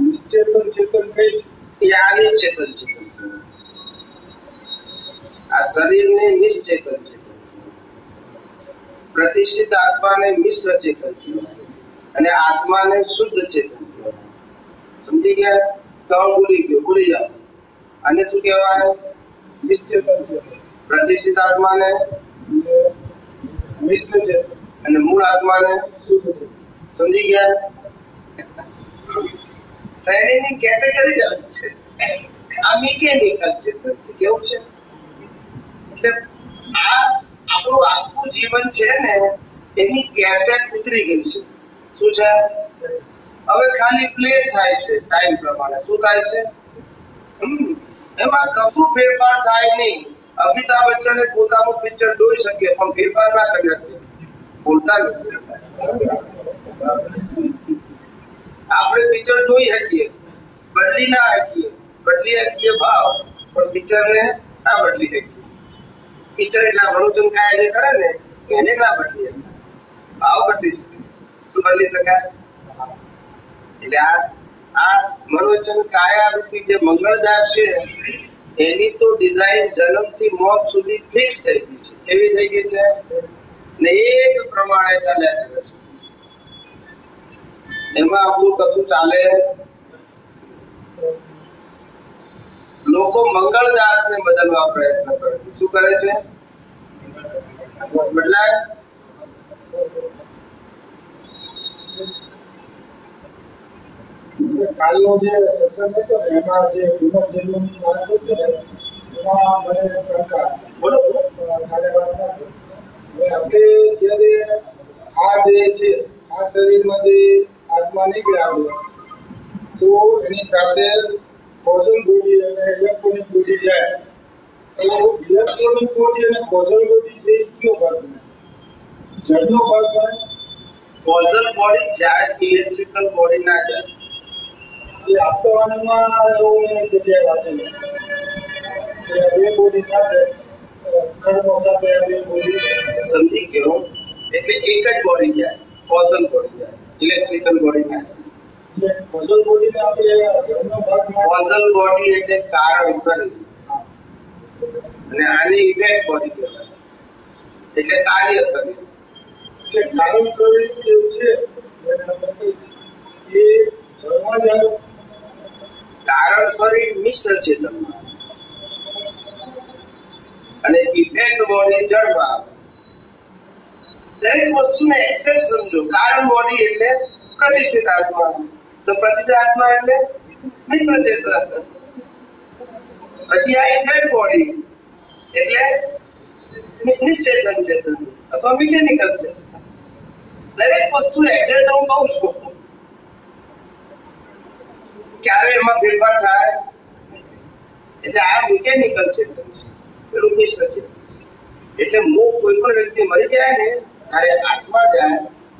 C: નિશ્ચેતન ચેતન કહી
A: એ આની ચેતન ચેતન આ શરીરને નિશ્ચેતન ચેતન પ્રતિષ્ઠિત આત્માને મિશ્ર ચેતન અને આત્માને શુદ્ધ ચેતન સમજી ગયા? ત્રણ ભૂલી ગયો ભૂલી જાઓ આને શું કહેવાય? પ્રતિષ્ઠિત આત્માને
C: મિશ્ર ચેતન
A: અને મૂળ આત્માને
C: શું
A: સમજી ગયા? તેની કેટેગરી જ અલગ છે. આ મિકેનિકલ ચેતન છે કેવું છે? એટલે આ આપણું આખું જીવન છે ને, એની કેસેટ ઉતરી ગઈ છે. શું છે? હવે ખાલી પ્લે થાય છે ટાઈમ પ્રમાણે. શું થાય છે? એમાં કશું ફેરફાર થાય નહીં. અમિતાભ બચ્ચને પોતાનું પિક્ચર જોઈ શકે પણ ફેરફાર ના કરી શકે બોલતા નથી. આપણે પિક્ચર જોઈ શકીએ, બદલી ના શકીએ. બદલી શકીએ ભાવ, પણ પિક્ચર ને ના બદલી શકીએ. પિક્ચર એટલા ભરોચન કાય જે કરે ને એને ના બદલી શકાય. ભાવ બદલી શકે શું બદલી શકાય? એટલે આ આ મનોરંજન કાયા રૂપી જે મંગળદાસ છે, એની તો ડિઝાઇન જન્મથી મોત સુધી ફિક્સ થઈ ગઈ છે. કેવી થઈ ગઈ છે? ને એક પ્રમાણે ચાલ્યા છે. એમાં આપણું કશું ચાલે? લોકો મંગળદાસ ને બદલવા પ્રયત્ન કરે છે. શું કરે છે? બદલાય
C: કાલનો જે સેશન હતો ને, એમાં જે પુનર્જન્મની વાત હતી ને, એમાં મને શંકા.
A: બોલો
C: કાલે વાત હવે આપણે જ્યારે આ જે છે, આ શરીરમાં જે આત્મા નીકળે આપણે, તો એની સાથે કોઝલ બોડી અને ઇલેક્ટ્રોનિક બોડી જાય. તો ઇલેક્ટ્રોનિક બોડી અને કોઝલ બોડી જે કયો ભાગ જડનો ભાગ બને?
A: કોઝલ બોડી જાય, ઇલેક્ટ્રિકલ બોડી ના જાય.
C: જે આપતાવાણીમાં એવું જગ્યાએ વાંચેલું બે બોડી સાથે ખડકો સાથે બે બોડી
A: સમજી ગયો. એટલે એક જ બોડી જાય. કોઝલ બોડી જાય. ઇલેક્ટ્રિકલ બોડી ના
C: કોઝલ
A: બોડી એટલે કારણ અને આની ઇફેક્ટ બોડી કહેવાય. એટલે કાર્ય શરીર.
C: એટલે કારણ જે છે. એ જળમાં જ આવે.
A: કારણ શરીર મિશ્ર ચેતન અને ઇફેક્ટ બોડી જળમાં. દરેક વસ્તુને એક્સેપ્ટ સમજો. કારણ બોડી એટલે પ્રતિષ્ઠિત આત્મા. તો પ્રતિષ્ઠિત આત્મા એટલે મિશ્ર ચેતન પછી આ ઇફેક્ટ બોડી એટલે નિશ્ચેતન ચેતન અથવા મિકેનિકલ ચેતન. દરેક વસ્તુ એક્ઝેક્ટ હું કહું છું. ક્યારે એમાં ફેરફાર થાય. એટલે આ મિકેનિકલ છે પેલું મિશ્ર છે. એટલે હું કોઈ પણ વ્યક્તિ મરી જાય ને, ત્યારે આત્મા જાય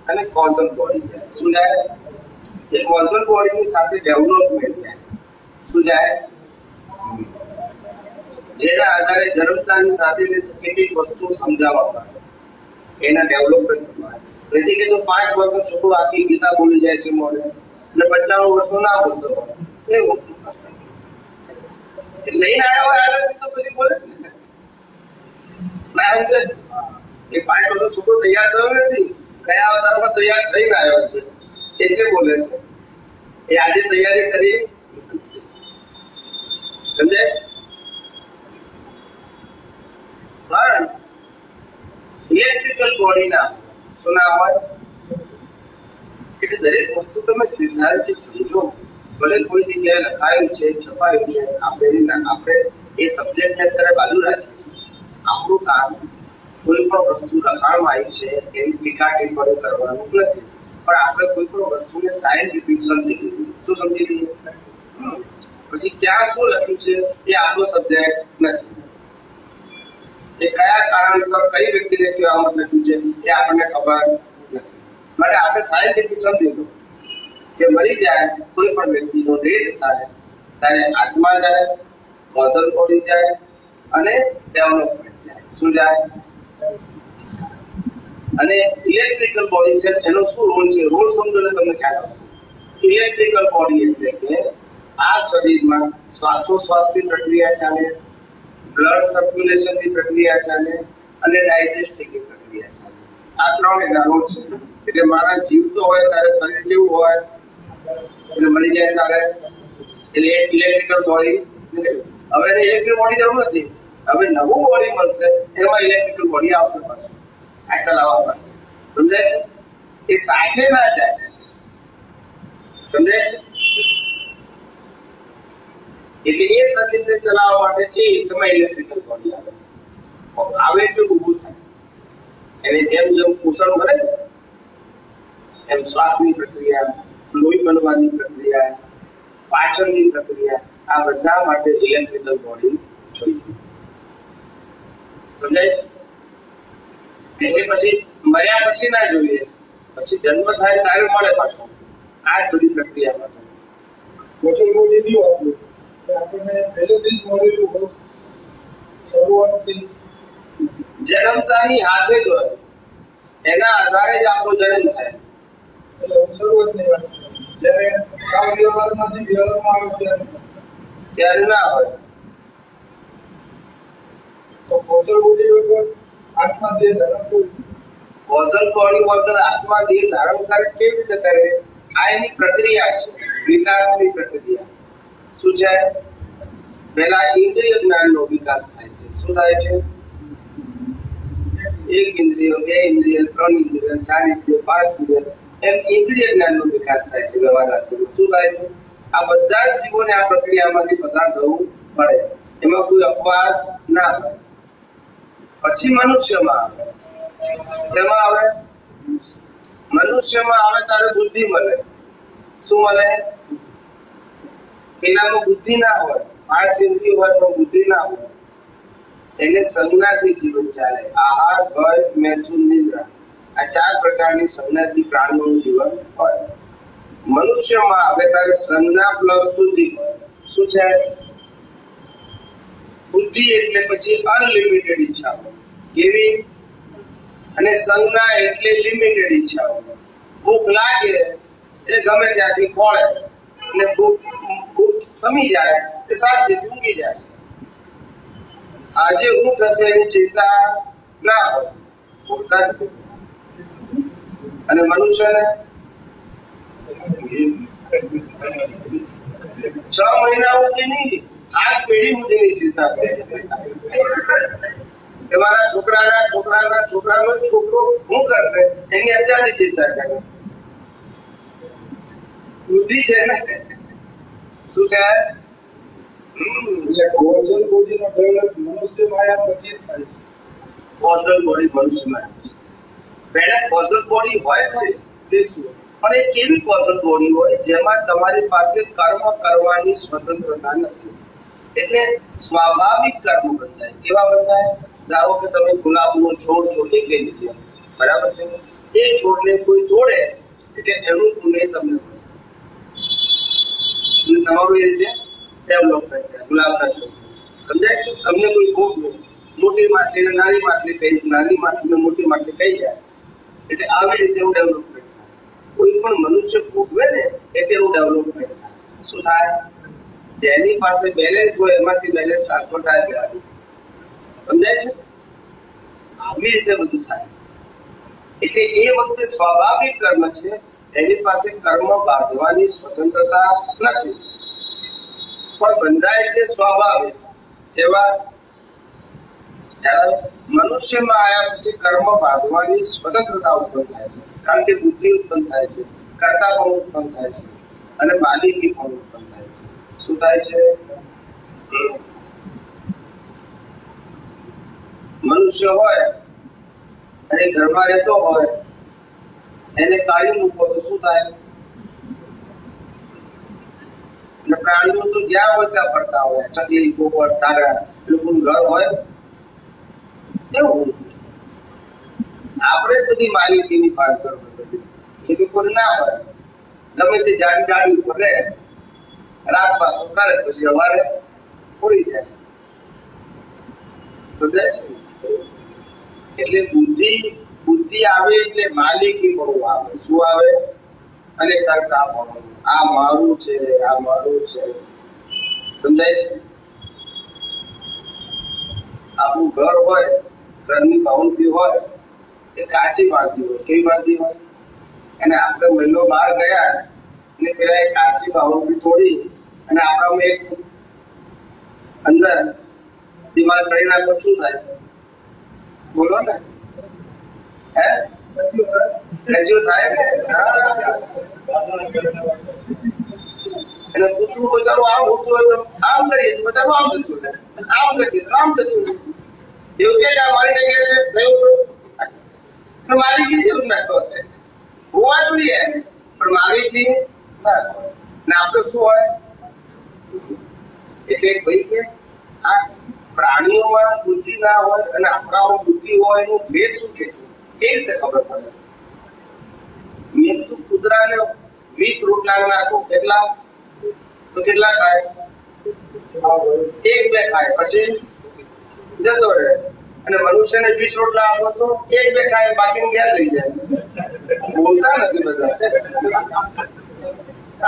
A: અને કોઝલ બોડી જાય. શું જાય? એ કોઝલ બોડીની સાથે ડેવલપમેન્ટ જાય શું જાય? જેના આધારે જન્મતાની સાથે કેટલીક વસ્તુ સમજાવવા માટે એના ડેવલપમેન્ટ માટે નથી કે જો પાંચ વર્ષનો છોકરો આખી ગીતા બોલી જાય છે મોડે અને પંચાણું વર્ષનો ના બોલતો એ લઈને આવ્યો હોય આગળથી તો પછી બોલે જ ને. ના એ પાંચ વર્ષનો છોકરો તૈયાર થયો નથી કયા અવતારમાં તૈયાર થઈને આવ્યો છે એટલે બોલે છે એ આજે તૈયારી કરી. સમજાય? પણ ઇલેક્ટ્રિકલ બોડીના શું ના હોય એટલે દરેક વસ્તુ તમે સિદ્ધાંતથી સમજો. ભલે કોઈ જગ્યાએ લખાયું છે, છપાયું છે, આપણે આપણે એ સબ્જેક્ટને અત્યારે બાજુ રાખીશું આપણું કામ કોઈ પણ વસ્તુ લખાણમાં આવી છે, એની ટીકા ટિપ્પણી કરવાનું નથી. પણ આપણે કોઈ પણ વસ્તુને સાયન્ટિફિક સમજી લીધું. શું સમજી લઈએ. પછી ક્યાં શું લખ્યું છે, એ આપણો સબ્જેક્ટ નથી. એ કયા કારણસર કઈ વ્યક્તિને કહેવા મત લખ્યું છે, એ આપણને ખબર નથી. માટે આપણે સાયન્ટિફિક સમજી કે મરી જાય કોઈ પણ વ્યક્તિનો ડેથ થાય, ત્યારે આત્મા જાય, કોઝલ બોડી જાય અને ડેવલપમેન્ટ જાય. શું જાય? અને ઇલેક્ટ્રિકલ બોડી છે, એનો શું રોલ છે? રોલ સમજો ને તમને ખ્યાલ આવશે. ઇલેક્ટ્રિકલ બોડી એટલે કે આ શરીરમાં શ્વાસોશ્વાસની પ્રક્રિયા ચાલે બ્લડ સર્ક્યુલેશનની પ્રક્રિયા ચાલે અને ડાયજેસ્ટિવની પ્રક્રિયા ચાલે. આ ત્રણ એના રોલ છે. એટલે મારા જીવતો હોય ત્યારે શરીર કેવું હોય? એટલે મળી જાય તારે. એટલે ઇલેક્ટ્રિકલ બોડી હવે એને ઇલેક્ટ્રિક બોડી જરૂર નથી. હવે નવું બોડી મળશે, એમાં ઇલેક્ટ્રિકલ બોડી આવશે પાછું. આ ચલાવવા માટે. સમજાય છે? એ સાથે ના જાય. સમજાય છે? એટલે એ શરીરને ચલાવવા માટે એ તમે ઇલેક્ટ્રિકલ બોડી આવે. આવે એટલે ઊભું થાય. એને જેમ જેમ પોષણ મળે એમ શ્વાસની પ્રક્રિયા લોહી બનવાની પ્રક્રિયા પાચનની પ્રક્રિયા આ બધા માટે ઇલેક્ટ્રિકલ બોડી જોઈએ. સમજાય છે? એટલે પછી મર્યા પછી ના જોઈએ. પછી જન્મ થાય ત્યારે મળે પાછું. આ જ બધી પ્રક્રિયામાં
C: ટોટલ બોડી નહીં આપણું આપણને પહેલેથી જ મળેલું હોય શરૂઆતથી
A: જન્મતાની હાથે જ હોય. એના આધારે જ આપણો જન્મ થાય. પ્રક્રિયા છે વિકાસની પ્રક્રિયા શું છે. પહેલા ઇન્દ્રિય જ્ઞાનનો વિકાસ થાય છે શું થાય છે એક ઇન્દ્રિય બે ઇન્દ્રિય ત્રણ ઇન્દ્રિય ચાર ઇન્દ્રિય પાંચ ઇન્દ્રિય એમ ઇન્દ્રિય જ્ઞાનનો વિકાસ થાય છે, વ્યવહાર રાશિમાં શું થાય છે? આ બધા જીવોને આ પ્રક્રિયામાંથી પસાર થવું પડે. એમાં કોઈ અપવાદ ના પછી મનુષ્યમાં આવે. શેમાં આવે? મનુષ્યમાં આવે ત્યારે બુદ્ધિ મળે. શું મળે? પેલામાં બુદ્ધિ ના હોય પાંચ ઇન્દ્રિયો હોય પણ બુદ્ધિ ના હોય. એને સંજ્ઞાથી જીવન ચાલે. આહાર, ભય મૈથુન નિદ્રા. આ ચાર પ્રકારની સંજ્ઞાથી પ્રાણીઓનું જીવન હોય. મનુષ્યમાં આવે ત્યારે સંજ્ઞા પ્લસ બુદ્ધિ. શું છે? બુદ્ધિ એટલે પછી અનલિમિટેડ ઈચ્છા કેવી? અને સંજ્ઞા એટલે લિમિટેડ ઈચ્છાઓ. ભૂખ લાગે, એટલે ગમે ત્યાંથી ખોળે. અને ભૂખ ભૂખ સમી જાય એ સાથે ઊંઘી જાય. આજે હું થશે એની ચિંતા ના હોય. બોલતા નથી. અને મનુષ્યને છ મહિના સુધીની આઠ પેઢી સુધીની ચિંતા કરે કે મારા છોકરાના છોકરાના છોકરાનો છોકરો શું કરશે એની અત્યારથી ચિંતા કરે બુદ્ધિ છે ને શું છે હમ
C: એટલે કોઝલ બોડીનો ડેવલપ મનુષ્યમાં આવ્યા પછી જ થાય છે
A: કોઝલ બોડી મનુષ્યમાં આવે પહેલા કોઝલ બોડી હોય ખરી પણ એ કેવી કોઝલ બોડી હોય? જેમાં તમારી પાસે કર્મ કરવાની સ્વતંત્રતા નથી. એટલે સ્વાભાવિક કર્મ બંધાય. કેવા બંધાય? ધારો કે તમે ગુલાબનો છોડ છો કે રીતે? બરાબર છે? એ છોડને કોઈ તોડે, એટલે એનું પુણ્ય તમને અને તમારું એ રીતે ડેવલપમેન્ટ થાય. ગુલાબના છોડ. સમજાય છે? તમને કોઈ ભોગ મોટી માટલીને નાની માટલી કહી, નાની માટલીને મોટી માટલી કહી જાય. એટલે આવી રીતે એનું ડેવલપમેન્ટ થાય. કોઈ પણ મનુષ્ય ભોગવે ને, એટલે એનું ડેવલપમેન્ટ થાય. શું થાય? જેની પાસે બેલેન્સ હોય, એમાંથી બેલેન્સ ટ્રાન્સફર થાય પેલા સમજાય છે? આવી રીતે બધું થાય. એટલે એ વખતે સ્વાભાવિક કર્મ છે, એની પાસે કર્મ બાંધવાની સ્વતંત્રતા નથી. પણ બંધાય છે સ્વાભાવિક. એવા જ્યારે મનુષ્યમાં આવ્યા પછી કર્મ બાંધવાની સ્વતંત્રતા ઉત્પન્ન થાય છે. કારણ કે બુદ્ધિ ઉત્પન્ન થાય છે, કરતા પણ ઉત્પન્ન થાય છે અને માલિકી પણ ઉત્પન્ન થાય છે. શું થાય છે? મનુષ્ય હોય અને ઘરમાં રહેતો હોય, એને કાઢી મૂકો તો શું થાય? પ્રાણીઓ તો જ્યાં હોય ત્યાં ફરતા હોય, ચકલી, ગોબર કાગડા એ લોકોનું ઘર હોય એવું આપણે બધી માલિકીની ભાગ કરવી એ લોકોને ના હોય. ગમે તે જાડી જાડી ઉપર રહે. રાત પાછું કરે પછી સવારે ઉડી જાય. સમજાય છે. એટલે બુદ્ધિ બુદ્ધિ આવે એટલે માલિકી પણ આવે. શું આવે? અને કરતા પણ આ મારું છે, આ મારું છે. સમજાય છે? આપણું ઘર હોય ઘરની બાઉન્ડ્રી હોય, એ કાચી બાંધી હોય, કેવી બાંધી હોય? અને આપણે મહિલો બહાર ગયા, અને પેલા એ કાચી બાઉન્ડ્રી તોડી, અને આપણામાં એક અંદર દિમાગ ચડી નાખો, શું થાય? બોલો ને. હે? રજૂ થાય ને. અને કૂતરું બચારું આમ હોતું હોય તો આમ કરીએ બચારું આમ થતું આમ કરીએ આમ રહે એવું તો. શું કે છે કેવી રીતે ખબર પડે? મેં કીધું કૂતરાને વીસ રોટલા કેટલા? તો કેટલા ખાય? એક બે ખાય, પછી જતો રહે. અને મનુષ્યને વીસ રોટલા આપો તો એક બે ખાય બાકી ઘેર લઈ જાય. બોલતા નથી બધા.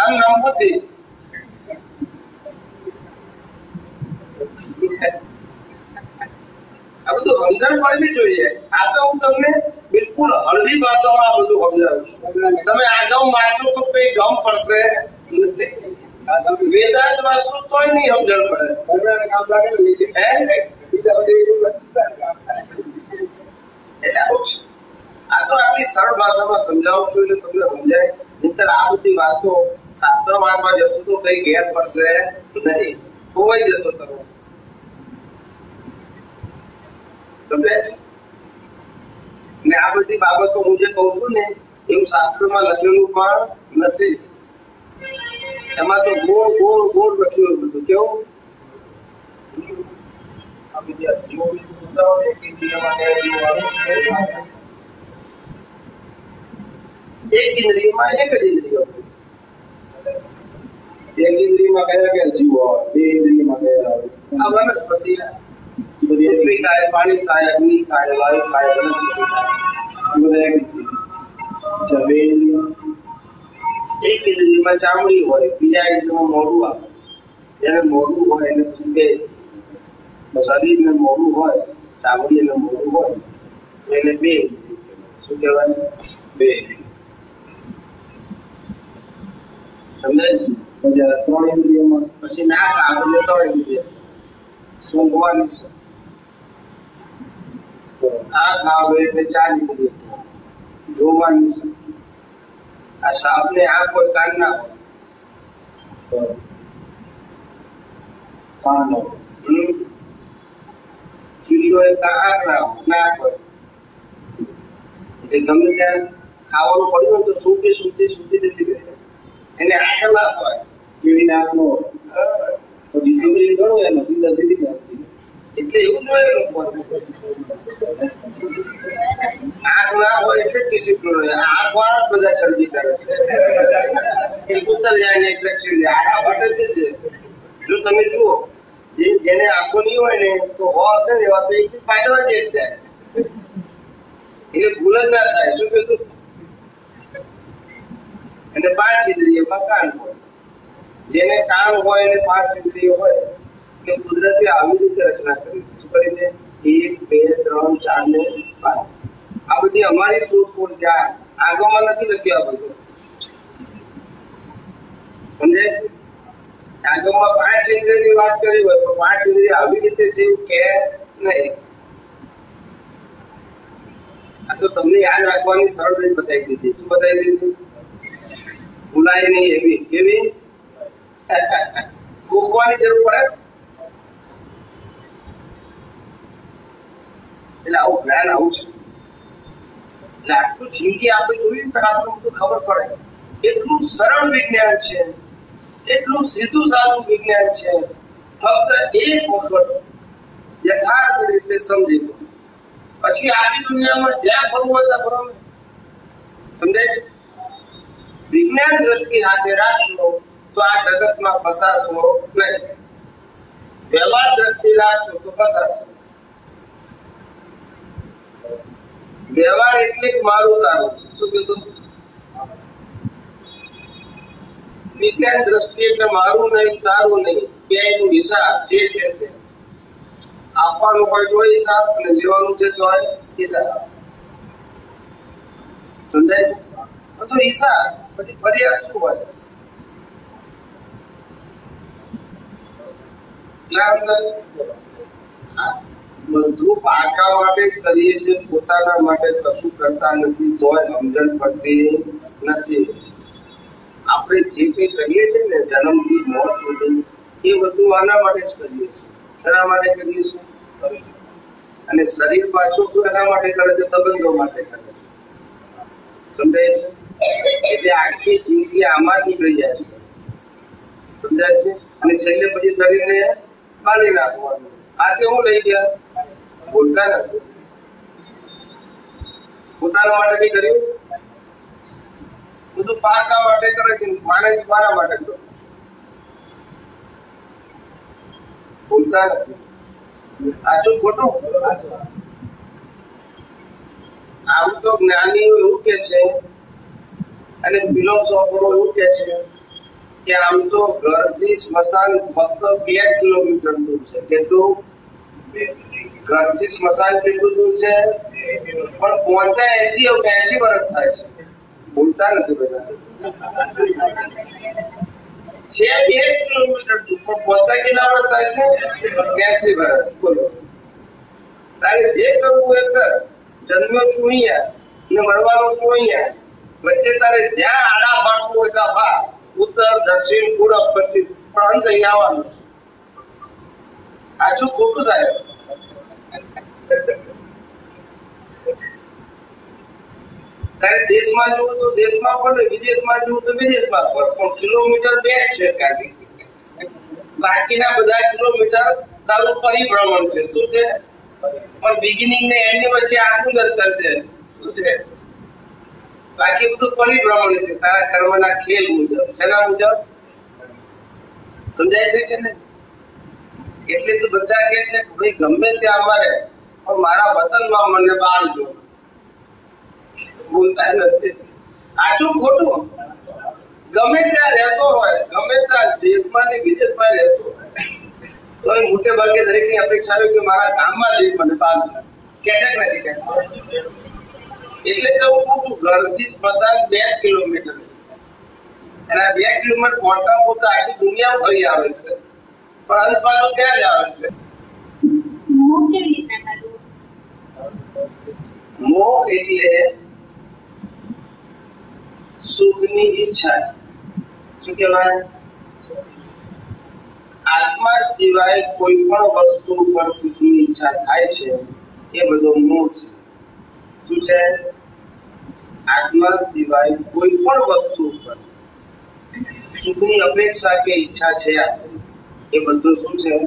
A: આમ નામ બુદ્ધિ આ બધું સમજણ પડવી જોઈએ. આ તો હું તમને બિલકુલ હળવી ભાષામાં આ બધું સમજાવું છું. તમે આગમ વાંચશો તો કઈ ગમ પડશે. વેદાંત વાંચશો તોય નહીં સમજણ પડે. હે? આ તો આટલી બધી બાબતો હું જે કહું છું ને, એવું શાસ્ત્રમાં લખેલું પણ નથી. એમાં તો ગોળ ગોળ ગોળ લખ્યું બધું. કેવું સ્વામીજી આ જીવો વિશે સમજાવો ને કે ઇન્દ્રિયમાં કયા જીવો આવે? એક ઇન્દ્રિયમાં એક ચામડી હોય, બીજા ઇન્દ્રિયમાં મોઢું આવે. એને મોઢું હોય એને પછી બે શરીર મોડું હોય ચામડી અને મોડું હોય એને બે. શું કહેવાય?
C: બે.
A: સમજાય
C: ત્રણ ઇન્દ્રિયોમાં
A: પછી ના એટલે ત્રણ ઇન્દ્રિય. સૂંઘવાની છે. આ આવે એટલે ચાર ઇન્દ્રિય જોવાની છે. આ સાપને આ કોઈ કાન ના હોય.
C: કાન હોય.
A: કાં આંખ ના નાક હોય એટલે ગમે ત્યાં ખાવાનું પડ્યું હોય તો સૂંઘી સૂંઘી સૂંઘી નથી રહેતા એને આંખ ના હોય.
C: કીડીના આંખનો
A: હા.
C: પછી સીધરી એનો સીધા સીધી ચાલતી
A: એટલે એવું જોઈએ આંખ ના હોય એટલે ડિસિપ્લિન હોય. આંખ વાળા બધા ચરબી કરે છે. એક ઉત્તર જાય ને એક દક્ષિણ જાય આડા માટે જ. છે જો તમે જુઓ જે જેને આંખો નહીં હોય ને તો હો હશે ને એવા તો એક પાછળ જ એક જાય. એટલે ભૂલ જ ના થાય. શું કીધું? અને પાંચ ઇન્દ્રિયમાં કાન હોય. જેને કાન હોય અને પાંચ ઇન્દ્રિયો હોય એટલે કુદરતે આવી રીતે રચના કરી છે. શું કરી છે? એક, બે, ત્રણ, ચાર ને પાંચ. આ બધી અમારી શોધખોળ જ્યાં આગળમાં નથી લખ્યું આ બધું. સમજાય છે? આગળમાં પાંચ ઇન્દ્રિયની વાત કરી હોય તો પાંચ ઇન્દ્રિય આવી રીતે છે એવું કે નહીં. આ તો તમને યાદ રાખવાની સરળ રીત બતાવી દીધી. શું બતાવી દીધી? ભૂલાય નહીં એવી. કેવી? ગોખવાની જરૂર પડે? એટલે આવું જ્ઞાન આવું છે. એટલે આટલું જિંદગી આપણે જોયું ત્યારે આપણને બધું ખબર પડે. એટલું સરળ વિજ્ઞાન છે. એટલું સીધું સારું વિજ્ઞાન છે. ફક્ત એક વખત યથાર્થ રીતે સમજી લો. પછી આખી દુનિયામાં જ્યાં ફરવું હોય ત્યાં સમજાય છે? વિજ્ઞાન દ્રષ્ટિ હાથે રાખશો તો આ જગતમાં ફસાશો નહીં. વ્યવહાર દ્રષ્ટિ રાખશો તો ફસાશો. વ્યવહાર એટલે જ મારું તારું. શું કીધું? વિજ્ઞાન દ્રષ્ટિ એટલે મારું નહીં, તારું નહીં બેયનું હિસાબ જે છે તે. આપવાનું હોય તો હિસાબ અને લેવાનું છે તો હિસાબ. સમજાય છે? બધું હિસાબ, પછી ફરિયાદ શું હોય? બધું પાકા માટે જ કરીએ છીએ, પોતાના માટે કશું કરતા નથી, તોય સમજણ પડતી નથી. આપણે જે કંઈ કરીએ છીએ ને જન્મથી મોત સુધી એ બધું આના માટે જ કરીએ છીએ. શેના માટે કરીએ છીએ? અને શરીર પાછું શું એના માટે કરે છે? સંબંધો માટે કરે છે. સમજાય છે? એટલે આખી જિંદગી આમાં નીકળી જાય છે. સમજાય છે? અને છેલ્લે પછી શરીરને બાળી નાખવાનું. આ તે હું લઈ ગયા? બોલતા નથી. પોતાના માટે કઈ કર્યું? બધું પારકા માટે કરે છે. છે મારા માટે કરે બોલતા નથી. સાચું ખોટું? આમ તો જ્ઞાનીઓ એવું કે છે અને ફિલોસોફરો એવું કે છે કે આમ તો ઘરથી સ્મશાન ફક્ત બે કિલોમીટર દૂર છે. કેટલું? ઘરથી સ્મશાન કેટલું દૂર છે? પણ પહોંચતા એસી એસી વર્ષ થાય છે. ભૂલતા નથી બધા. છે બે કિલોમીટર પણ પોતા કેટલા વર્ષ થાય છે એસી વર્ષ, બોલો. તારે જે કરવું એ કર. જન્મ છું અહીંયા ને મળવાનું છું અહીંયા. વચ્ચે તારે જ્યાં આડા પાડવું હોય ત્યાં ભા ઉત્તર, દક્ષિણ, પૂરબ, પશ્ચિમ. પણ અંત અહીં આવવાનું છે. આછું ખોટું સાહેબ તારે દેશમાં જવું તો દેશમાં પણ વિદેશમાં જવું તો વિદેશમાં પણ પણ કિલોમીટર બે છે કાઢી બાકીના બધા કિલોમીટર તારું પરિભ્રમણ છે. શું છે? પણ બિગિનિંગ ને એન્ડ વચ્ચે આટલું જ અંતર છે. શું છે? બાકી બધું પરિભ્રમણ છે. તારા કર્મના ખેલ મુજબ. શેના મુજબ? સમજાય છે કે નહીં? એટલે તો બધા કે છે ભાઈ ગમે ત્યાં મરે, પણ મારા વતનમાં મને બાળજો બોલતા નથી. સાચું ખોટું. ગમે ત્યાં રહેતો હોય ગમે ત્યાં દેશમાં ને વિદેશમાં રહેતો હોય તો એ મોટે ભાગે દરેકની અપેક્ષા હોય કે મારા ગામમાં જઈ મને બાળજો કે છે કે નથી કહેતો? એટલે તો હું ઘરથી સ્મશાન બે કિલોમીટર છે. અને બે કિલોમીટર પહોંચતા પોતા આખી દુનિયા ફરી આવે છે. પણ અંત પાછું ત્યાં જ આવે છે.
F: મોહ
A: એટલે સુખની ઈચ્છા. શું કહેવાય? આત્મા સિવાય કોઈ પણ વસ્તુ પર સુખની ઈચ્છા થાય છે, એ બધો મોહ છે. શું છે? આત્મા સિવાય કોઈ પણ વસ્તુ પર સુખની અપેક્ષા કે ઈચ્છા છે એ બધું શું છે?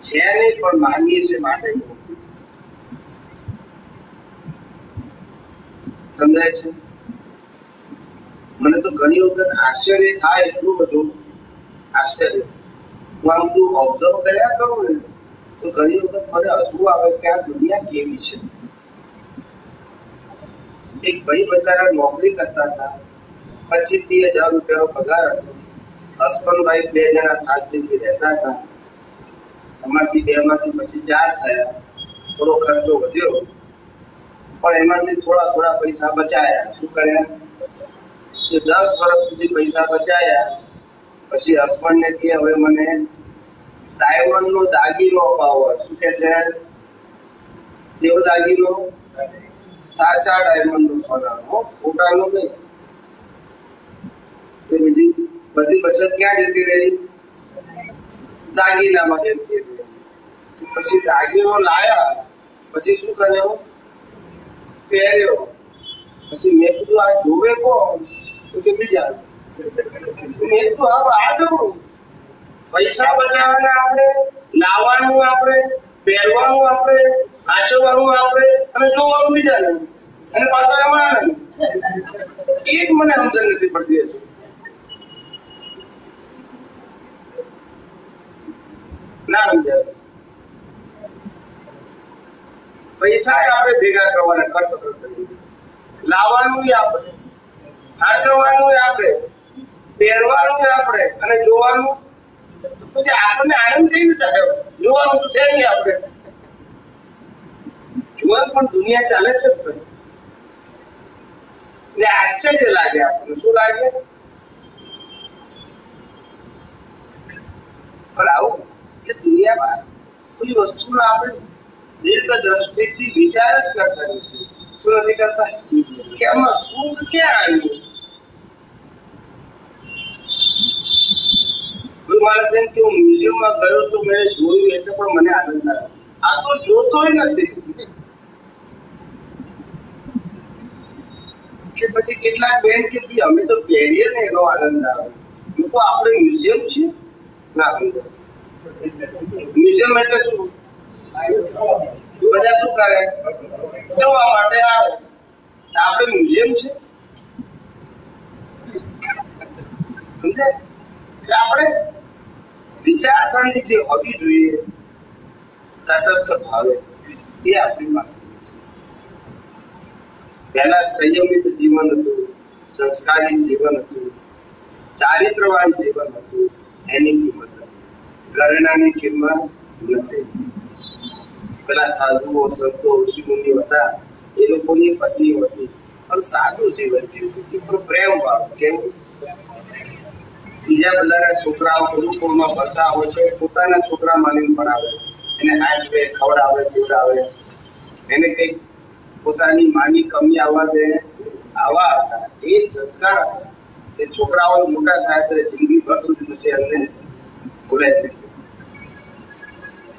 A: જેને પણ માનીએ છે માટે સમજાય છે? મને તો ઘણી વખત આશ્ચર્ય થાય એટલું બધું. આશ્ચર્ય. હું આમ બધું ઓબ્ઝર્વ કર્યા કરું ને, તો ઘણી વખત મને હસવું આવે કે આ દુનિયા કેવી છે. એક ભાઈ બચારા નોકરી કરતા હતા. પચીસ ત્રીસ હજાર રૂપિયાનો પગાર હતો. હસબન્ડભાઈ બે જણા શાંતિથી રહેતા હતા. એમાંથી બે માંથી પછી ચાર થયા. થોડો ખર્ચો વધ્યો. પણ એમાંથી થોડા થોડા પૈસા બચાયા. શું કર્યા? કે દસ વર્ષ સુધી પૈસા બચાયા. પછી હસબન્ડને કે હવે મને ડાયમંડ નો દાગીનો અપાવો. શું કે છે? કેવો દાગીનો? સાચા ડાયમંડ નો સોનાનો ખોટાનો નહીં. તે બીજી બધી બચત ક્યાં જતી રહી? દાગીનામાં જતી રહી. પછી દાગીનો લાયા. પછી શું કર્યો? પહેર્યો. પછી મેં કીધું, આ જોવે કોણ? તો કે બીજા મેં આ જવું પૈસા બચાવવાના આપણે ભેગા કરવાના કરવી લાવવાનું આપણે. સાચવવાનું આપણે પહેરવાનું આપણે અને જોવાનું. પછી આપણને આનંદ કઈ રીતે થયો જોવાનું તો છે નહીં આપણે. જોવાનું પણ દુનિયા ચાલે છે આશ્ચર્ય લાગે આપણને. શું લાગે? પણ આવું કે દુનિયામાં કોઈ વસ્તુનો આપણે દીર્ઘ દ્રષ્ટિથી વિચાર જ કરતા નથી. શું નથી કરતા? કે આમાં સુખ ક્યાં આવ્યું? માણસ એમ કે હું મ્યુઝિયમમાં ગયો તો મેં જોયું એટલે પણ મને આનંદ આવ્યો. આ તો જોતોય નથી. કે પછી કેટલાક બેન કે ભાઈ, અમે તો પહેરીએ ને એનો આનંદ આવે. લોકો આપણે મ્યુઝિયમ છે ના મ્યુઝિયમ એટલે શું? બધા શું કરે? જોવા માટે આવે. આપણે મ્યુઝિયમ છે? આપણે વિચારસરણી જે હોવી જોઈએ, તટસ્થ ભાવે, એ આપણી પાસે પહેલા સંયમિત જીવન હતું, સંસ્કારી જીવન હતું, ચારિત્રવાન જીવન હતું, એની કિંમત હતી. ઘરેણાની કિંમત નથી. પેલા સાધુઓ, સંતો, ઋષિમુનિઓ હતા, એ લોકોની પત્ની હતી. પણ સાદું જીવન જીવતું પ્રેમ વાળું કેવું? બીજા બધાના છોકરાઓ ગુરુકુળમાં ભરતા હોય તો પોતાના છોકરા માનીને ભણાવે. એને હાચવે ખવડાવે, પીવડાવે. એને કંઈક પોતાની માની કમી આવવા દે. આવા હતા. એ સંસ્કાર હતા. એ છોકરાઓ મોટા થાય ત્યારે જિંદગી ભર સુધી પછી એમને ભૂલે જ નહીં.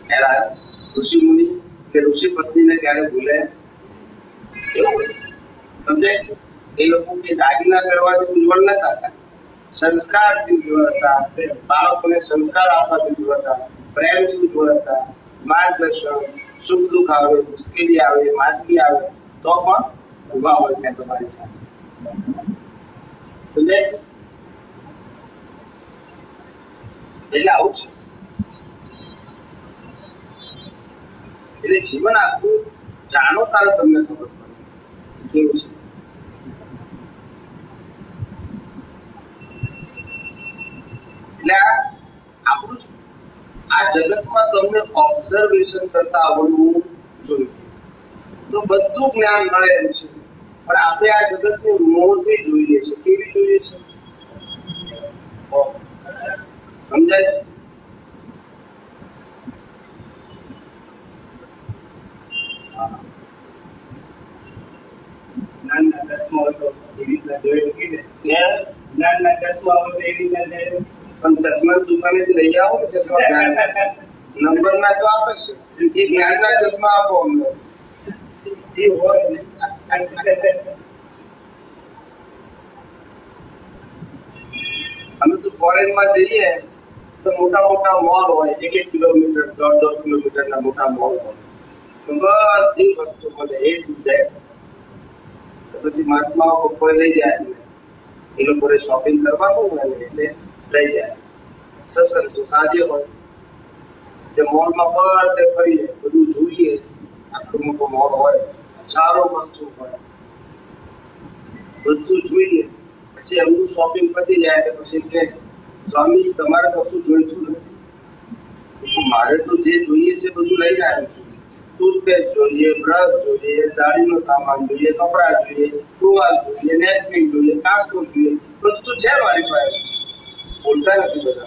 A: એના ઋષિ મુનિ કે ઋષિ પત્નીને ક્યારે ભૂલે? એવું સમજાય છે? એ લોકો કે દાગીના પહેરવાથી ઉજ્જવળ નતા સંસ્કારથી હતા, બાળકોને સંસ્કાર આપવાથી હતા પ્રેમથી હતા, માર્ગદર્શન, સુખ દુઃખ આવે, મુશ્કેલી આવે માદગી આવે, તો પણ ઊભા હોય ત્યાં તમારી સાથે. સમજાય છે? એટલે આવું છે. એટલે જીવન આખું જાણો તારે તમને ખબર પડે. કેવું છે? એટલે આપણું આ જગતમાં તમને ઓબ્ઝર્વેશન કરતા આવડવું જોઈએ. તો બધું જ્ઞાન મળે એમ છે. પણ આપણે આ જગતને મોંથી જોઈએ છે. કેવી જોઈએ છે? સમજાય છે?
D: નાના ચશ્મા હોય તો એ રીતના જોયેલું કીધે
A: હે?
D: નાના ચશ્મા હોય તો એ રીતના જોયેલું
A: પણ ચશ્મા દુકાનેથી લઈ આવો ને ચશ્મા જ્ઞાન નંબર ના તો આપે છે. એ જ્ઞાનના ચશ્મા આપો અમને. એ હોય અમે તો ફોરેનમાં જઈએ તો મોટા મોટા મોલ હોય, એક એક કિલોમીટર, દોઢ દોઢ કિલોમીટરના મોટા મોલ હોય. તો બધી વસ્તુ મળે એ ઝેડ પછી મહાત્માઓ બપોરે લઈ જાય એ લોકોને શોપિંગ કરવાનું હોય ને એટલે લઈ જાય. સત્સંગ તો સાંજે હોય. તે મોલમાં બધે ફરીએ બધું જોઈએ. આટલો મોટો મોલ હોય, હજારો વસ્તુ હોય. બધું જોઈએ. પછી એમનું શોપિંગ પતી જાય એટલે પછી કે સ્વામી, તમારે કશું જોઈતું નથી. મારે તો જે જોઈએ છે બધું લઈને આવ્યો છું. ટૂથપેસ્ટ જોઈએ, બ્રશ જોઈએ દાઢીનો સામાન જોઈએ, કપડાં જોઈએ, ટુવાલ જોઈએ નેપકિન જોઈએ, કાસ્કો જોઈએ. બધું છે મારી પાસે. બોલતા નથી બધા.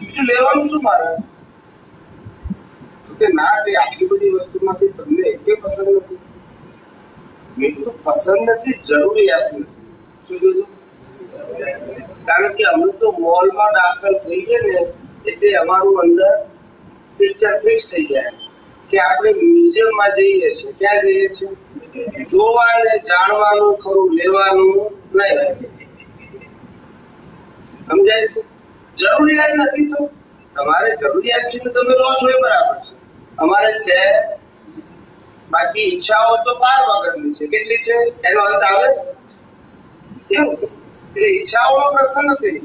A: બીજું લેવાનું શું મારે? તો કે ના કે આટલી બધી વસ્તુમાંથી તમને એકે પસંદ નથી. મેં કીધું, પસંદ નથી, જરૂરિયાત નથી. શું જોયું? કારણ કે અમે તો મોલમાં દાખલ થઈએ ને, એટલે અમારું અંદર પિક્ચર ફિક્સ થઈ જાય. કે આપણે મ્યુઝિયમમાં જઈએ છીએ. ક્યાં જઈએ છીએ? જોવાને, જાણવાનું, ખરું, લેવાનું નહીં. સમજાય છે? જરૂરિયાત નથી તો? તમારે જરૂરિયાત છે ને તમે લો છો એ બરાબર છે. અમારે છે, બાકી ઈચ્છાઓ તો બાર વગરની છે. કેટલી છે? એનો અંત આવે? એવું. એટલે ઈચ્છાઓનો પ્રશ્ન નથી.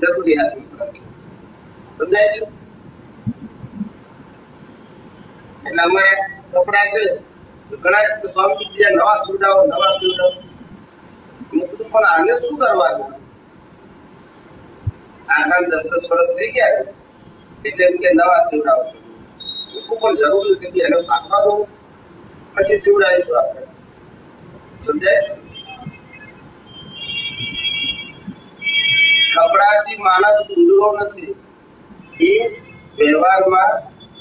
A: જરૂરિયાતનો પ્રશ્ન સમજાય છે? એટલે અમારે કપડા છે ઘણા સ્વામી બીજા નવા સીવડાવો નવા સુવડાવો મેં કીધું, પણ આને શું કરવાનું? આઠ દસ દસ વર્ષ થઈ ગયા એટલે એમ કે નવા સીવડાવો. મેં પણ જરૂર નથી કે એને પાકવા દો પછી સીવડાવીશું આપણે. સમજાય કપડાથી માણસ ઉજળો નથી. એ વ્યવહારમાં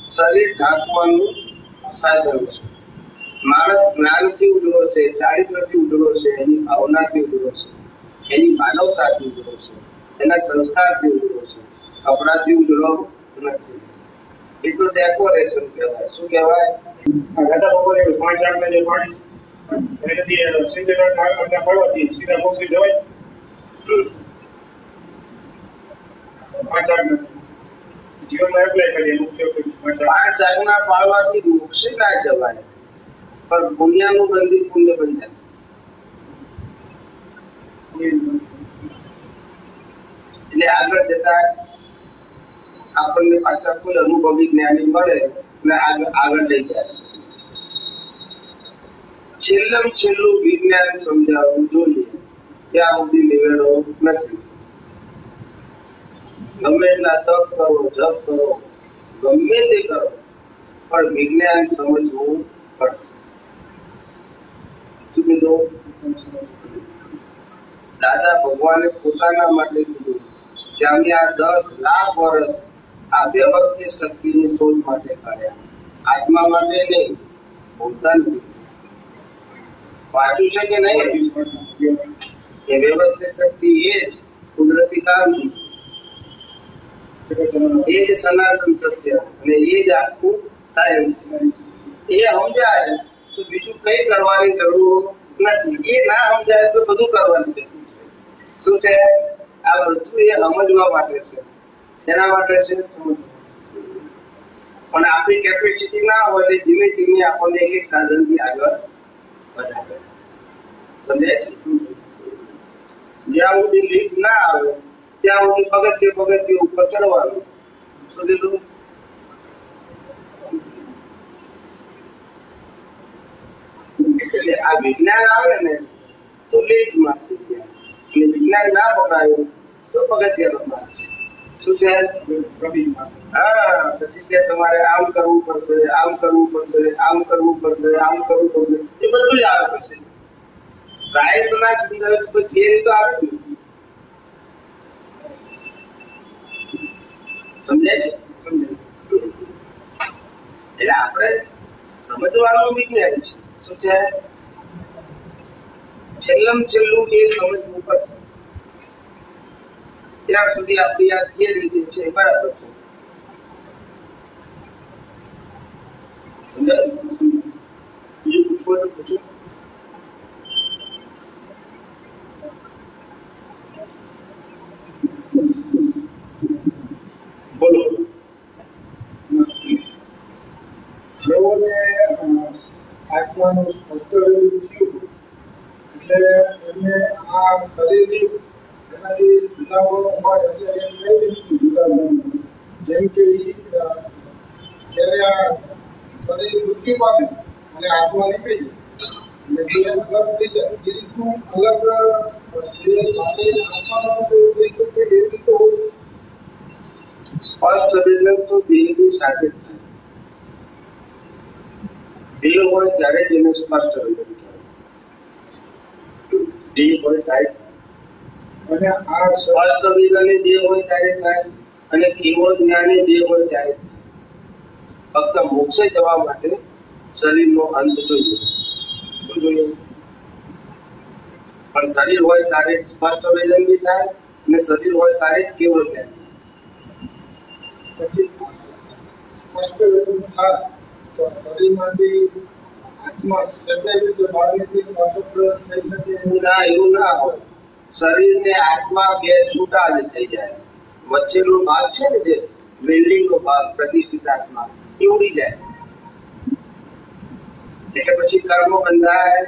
A: શરીર ઢાંકવાનું સાધન છે. માણસ જ્ઞાનથી ઉજળો છે, ચારિત્રથી ઉજળો છે, એની ભાવનાથી ઉજળો છે, એની માનવતાથી ઉજળો છે. એના સંસ્કારથી ઉજળો છે. કપડાથી ઉજળો નથી એ તો ડેકોરેશન કહેવાય. શું કહેવાય?
D: આ ગાતા બપોરે પાંચ આઠ જે પાણી એનાથી સિત્તેર આટલા પડવાથી સીધા બોક્સી જવાય. પાંચ આઠ જીવનમાં એપ્લાય કરીએ ઉપયોગ
A: પાંચ આજ્ઞા પાળવાથી મોક્ષે ના જવાય. પણ પુણ્યનું બંધી પુણ્ય બંધાય એટલે આગળ જતા આપણને પાછા કોઈ અનુભવી જ્ઞાની મળે અને આગળ લઈ જાય. છેલ્લમ છેલ્લું વિજ્ઞાન સમજાવવું જોઈએ. ત્યાં સુધી નિવેડો નથી. ગમે એટલા તપ કરો, જપ કરો, ગમે તે કરો, પણ વિજ્ઞાન સમજવું પડશે. શું કીધું? દાદા ભગવાને પોતાના માટે કીધું. કે અમે આ દસ લાખ વર્ષ આ વ્યવસ્થિત શક્તિની શોધ માટે કર્યા. આત્મા માટે નહીં, પોતાની. વાંચ્યું છે કે નહીં? એ વ્યવસ્થિત શક્તિ એ જ કુદરતી કામ એ જ સનાતન સત્ય અને એ જ આખું સાયન્સ એ સમજાય તો બીજું કઈ કરવાની જરૂર નથી. એ ના સમજાય તો બધું કરવાની જરૂર છે. શું છે? આ બધું એ સમજવા માટે છે. શેના માટે છે? પણ આપણી કેપેસિટી ના હોય એટલે ધીમે ધીમે આપણને એક એક સાધનથી આગળ વધારે. સમજાય છે? જ્યાં સુધી લીફ ના આવે, ત્યાં સુધી પગથિયે પગથિયે ઉપર ચડવાનું. શું કીધું? એટલે આ વિજ્ઞાન આવે ને, તો લિફ્ટમાં થઈ ગયા આપણે સમજવાનું વિજ્ઞાન છે. શું છે? છેલ્લમ છેલ્લું એ સમજવું પડશે. ત્યાં સુધી આપણી આ થિયરી જે છે બરાબર છે. બીજું પૂછવું તો પૂછો.
C: જેઓને આત્માનું સ્પષ્ટ એટલે એમને આ શરીરની એનાથી જુદા ગુણો હોય એટલે જેમ કે જ્યારે આ શરીર મૃત્યુ પામે અને આત્મા નીકળી એટલે જે અલગ થઈ જાય. એ શકે એ રીતે
A: સ્પષ્ટ મિલન તો દેહની સાથે જ થાય. દેહ હોય ત્યારે જ એને સ્પષ્ટ મિલન શરીર હોય ત્યારે જ સ્પષ્ટ મિલન બી થાય અને શરીર હોય ત્યારે જ કેવળ જ્ઞાન.
C: પછી સ્પષ્ટ વેદન થાય તો શરીરમાંથી
A: ના, એવું ના આત્મા બે છૂટા થઈ જાય. વચ્ચેનો ભાગ છે ને જે બિલ્ડિંગ નો ભાગ, પ્રતિષ્ઠિત આત્મા, એ ઉડી જાય. એટલે પછી કર્મ બંધાય.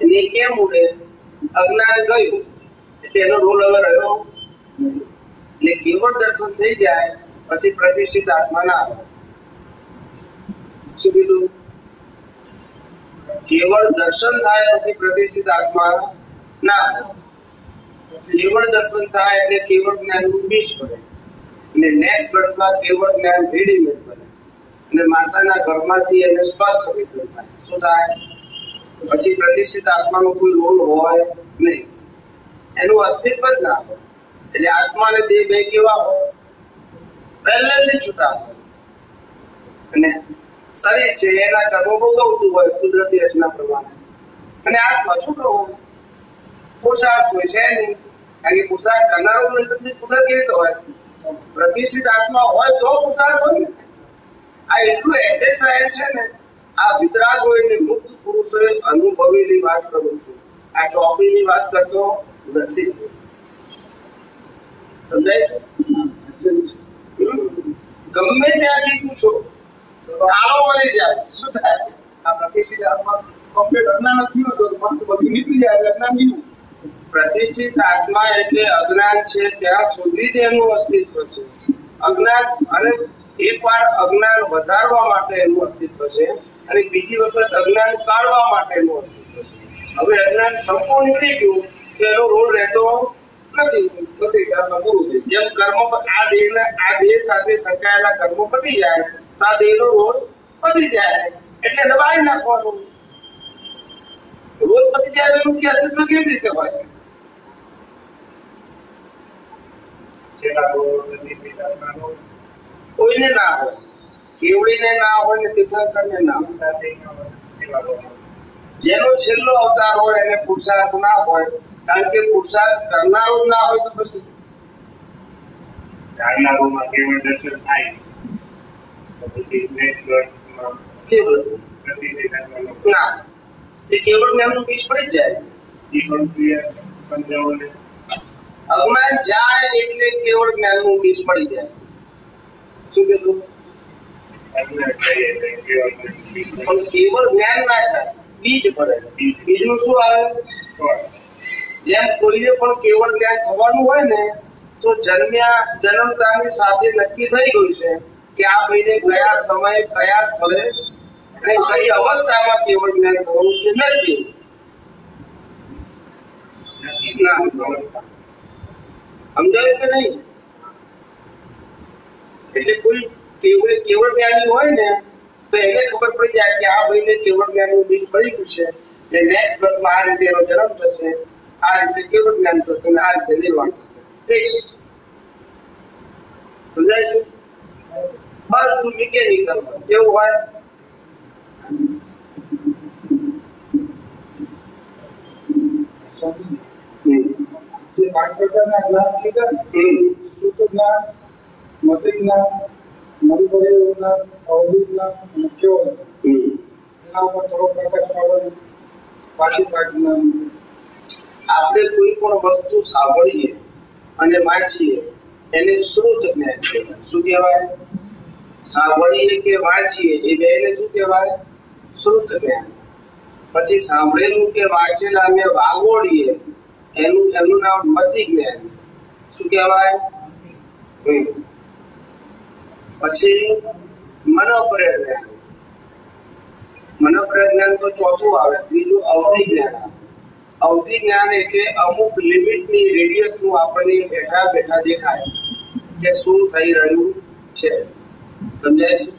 A: અને કેમ ઉડે? અજ્ઞાન ગયું, એટલે એનો રોલ હવે રહ્યો એટલે કેવળ દર્શન થઈ જાય, પછી પ્રતિષ્ઠિત આત્મા ના આવે શું કીધું? કેવળ દર્શન થાય પછી પ્રતિષ્ઠિત આત્મા ના કેવળ દર્શન થાય એટલે કેવળ જ્ઞાનનું બીજ પડે. અને નેક્સ્ટ બર્થમાં કેવળ જ્ઞાન રેડીમેડ બને. અને માતાના ગર્ભમાંથી એને સ્પષ્ટ વિજ્ઞાન થાય. શું થાય? પછી પ્રતિષ્ઠિત આત્માનો કોઈ રોલ હોય નહીં. એનું અસ્તિત્વ જ ના હોય. એટલે આત્મા અને દેહ બે કેવા હોય? પહેલેથી છૂટા હોય. અને શરીર છે એના કર્મો ભોગવતું હોય, કુદરતી રચના પ્રમાણે. અને આત્મા છૂટો હોય પુરુષાર્થ કોઈ છે નહીં કારણ કે પુરુષાર્થ કરનારો પુરુષાર્થ કેવી રીતે હોય. પ્રતિષ્ઠિત આત્મા હોય તો પુરુષાર્થ હોય ને. આ એટલું એક્ઝેક્ટ સાયન્સ છે ને, આ વિતરાગોએ ને મુક્ત પુરુષોએ અનુભવીની વાત કરું છું. આ ચોપડીની વાત કરતો નથી. સમજાય છે? ગમે ત્યાંથી પૂછો. તાળો મળી જાય. શું થાય?
C: આ પ્રતિષ્ઠિત આત્મા કમ્પ્લીટ અજ્ઞાન જ થયું મન બધું નીકળી જાય એટલે અજ્ઞાન ગયું
A: પ્રતિષ્ઠિત આત્મા એટલે અજ્ઞાન છે. ત્યાં સુધી જ એનું અસ્તિત્વ છે. અજ્ઞાન અને એકવાર અજ્ઞાન વધારવા માટે એનું અસ્તિત્વ છે અને બીજી વખત અજ્ઞાન કાઢવા માટે એનું અસ્તિત્વ છે. હવે અજ્ઞાન સંપૂર્ણ નીકળી ગયું તો એનો રોલ રહેતો નથી.
C: નથી
A: જેમ કર્મ આ દેહના આ દેહ સાથે સંકળાયેલા કર્મો પતી જાય આ દેહનો પતી જાય. એટલે દબાઈ નાખવાનું. રોડ પતી જાય એનું બીજું અસ્તિત્વ કેવી રીતે હોય? કોઈને ના હોય. કેવડીને ના હોય ને તીર્થંકરને ના હોય. જેનો છેલ્લો અવતાર હોય એને પુરુષાર્થ ના હોય. કારણ કે પુરુષાર્થ કરનારો ના હોય તો પછી?
D: આગલા કેવળ દર્શન થાય? પછી
A: કેવળ ના એ કેવળ જ્ઞાનનું બીજ પડી જાય
D: એ પણ ક્લિયર સમજાવો ને
A: અજ્ઞાન જાય એટલે કેવળ જ્ઞાનનું બીજ પડી જાય. શું કીધું? પણ કેવળ જ્ઞાન ના જાય બીજ પડે બીજનું શું આવે. જેમ કોઈને પણ કેવળ જ્ઞાન થવાનું હોય ને તો જન્મ્યા જન્મતાની સાથે નક્કી થઈ ગયું છે. કે આ ભાઈને કયા સમયે કયા સ્થળે અને કઈ અવસ્થામાં કેવળ જ્ઞાન થવું છે
D: નથી.
A: સમજાયું કે નહીં? એટલે કોઈ કેવળ કેવળ જ્ઞાની હોય ને, તો એને ખબર પડી જાય કે આ ભાઈને કેવળ જ્ઞાનનું બીજ પડી ગયું છે. એટલે નેક્સ્ટ બર્થમાં આ રીતે એનો જન્મ થશે, આ રીતે કેવળ જ્ઞાન થશે અને આ રીતે નિર્વાણ થશે. સમજાય છે? બધું મિકેનિકલ કેવું હોય?
C: જે પાંચ પ્રકારના જ્ઞાન કીધા
A: હમ.
C: જ્ઞાન મતિ જ્ઞાન મનપર્ય જ્ઞાન અવધિ જ્ઞાન અને કેવળ એના ઉપર થોડો પ્રકાશ પાડવાનો પાછી પાંચ જ્ઞાન
A: આપણે કોઈ પણ વસ્તુ સાંભળીએ અને વાંચીએ એને શ્રુત જ્ઞાન કહેવાય. શું કહેવાય? સાંભળીએ કે વાંચીએ એ બેને શું કહેવાય? શ્રુત જ્ઞાન પછી સાંભળેલું કે વાંચેલાને વાગોળીએ, એનું એનું નામ મતિ જ્ઞાન શું કહેવાય? પછી મનોપ્રજ્ઞાન મનોપ્રજ્ઞાન તો ચોથું આવે, ત્રીજું અવધિ જ્ઞાન અવધિ જ્ઞાન એટલે અમુક લિમિટની રેડિયસનું આપણને બેઠા બેઠા દેખાય કે શું થઈ રહ્યું છે. સમજાય છે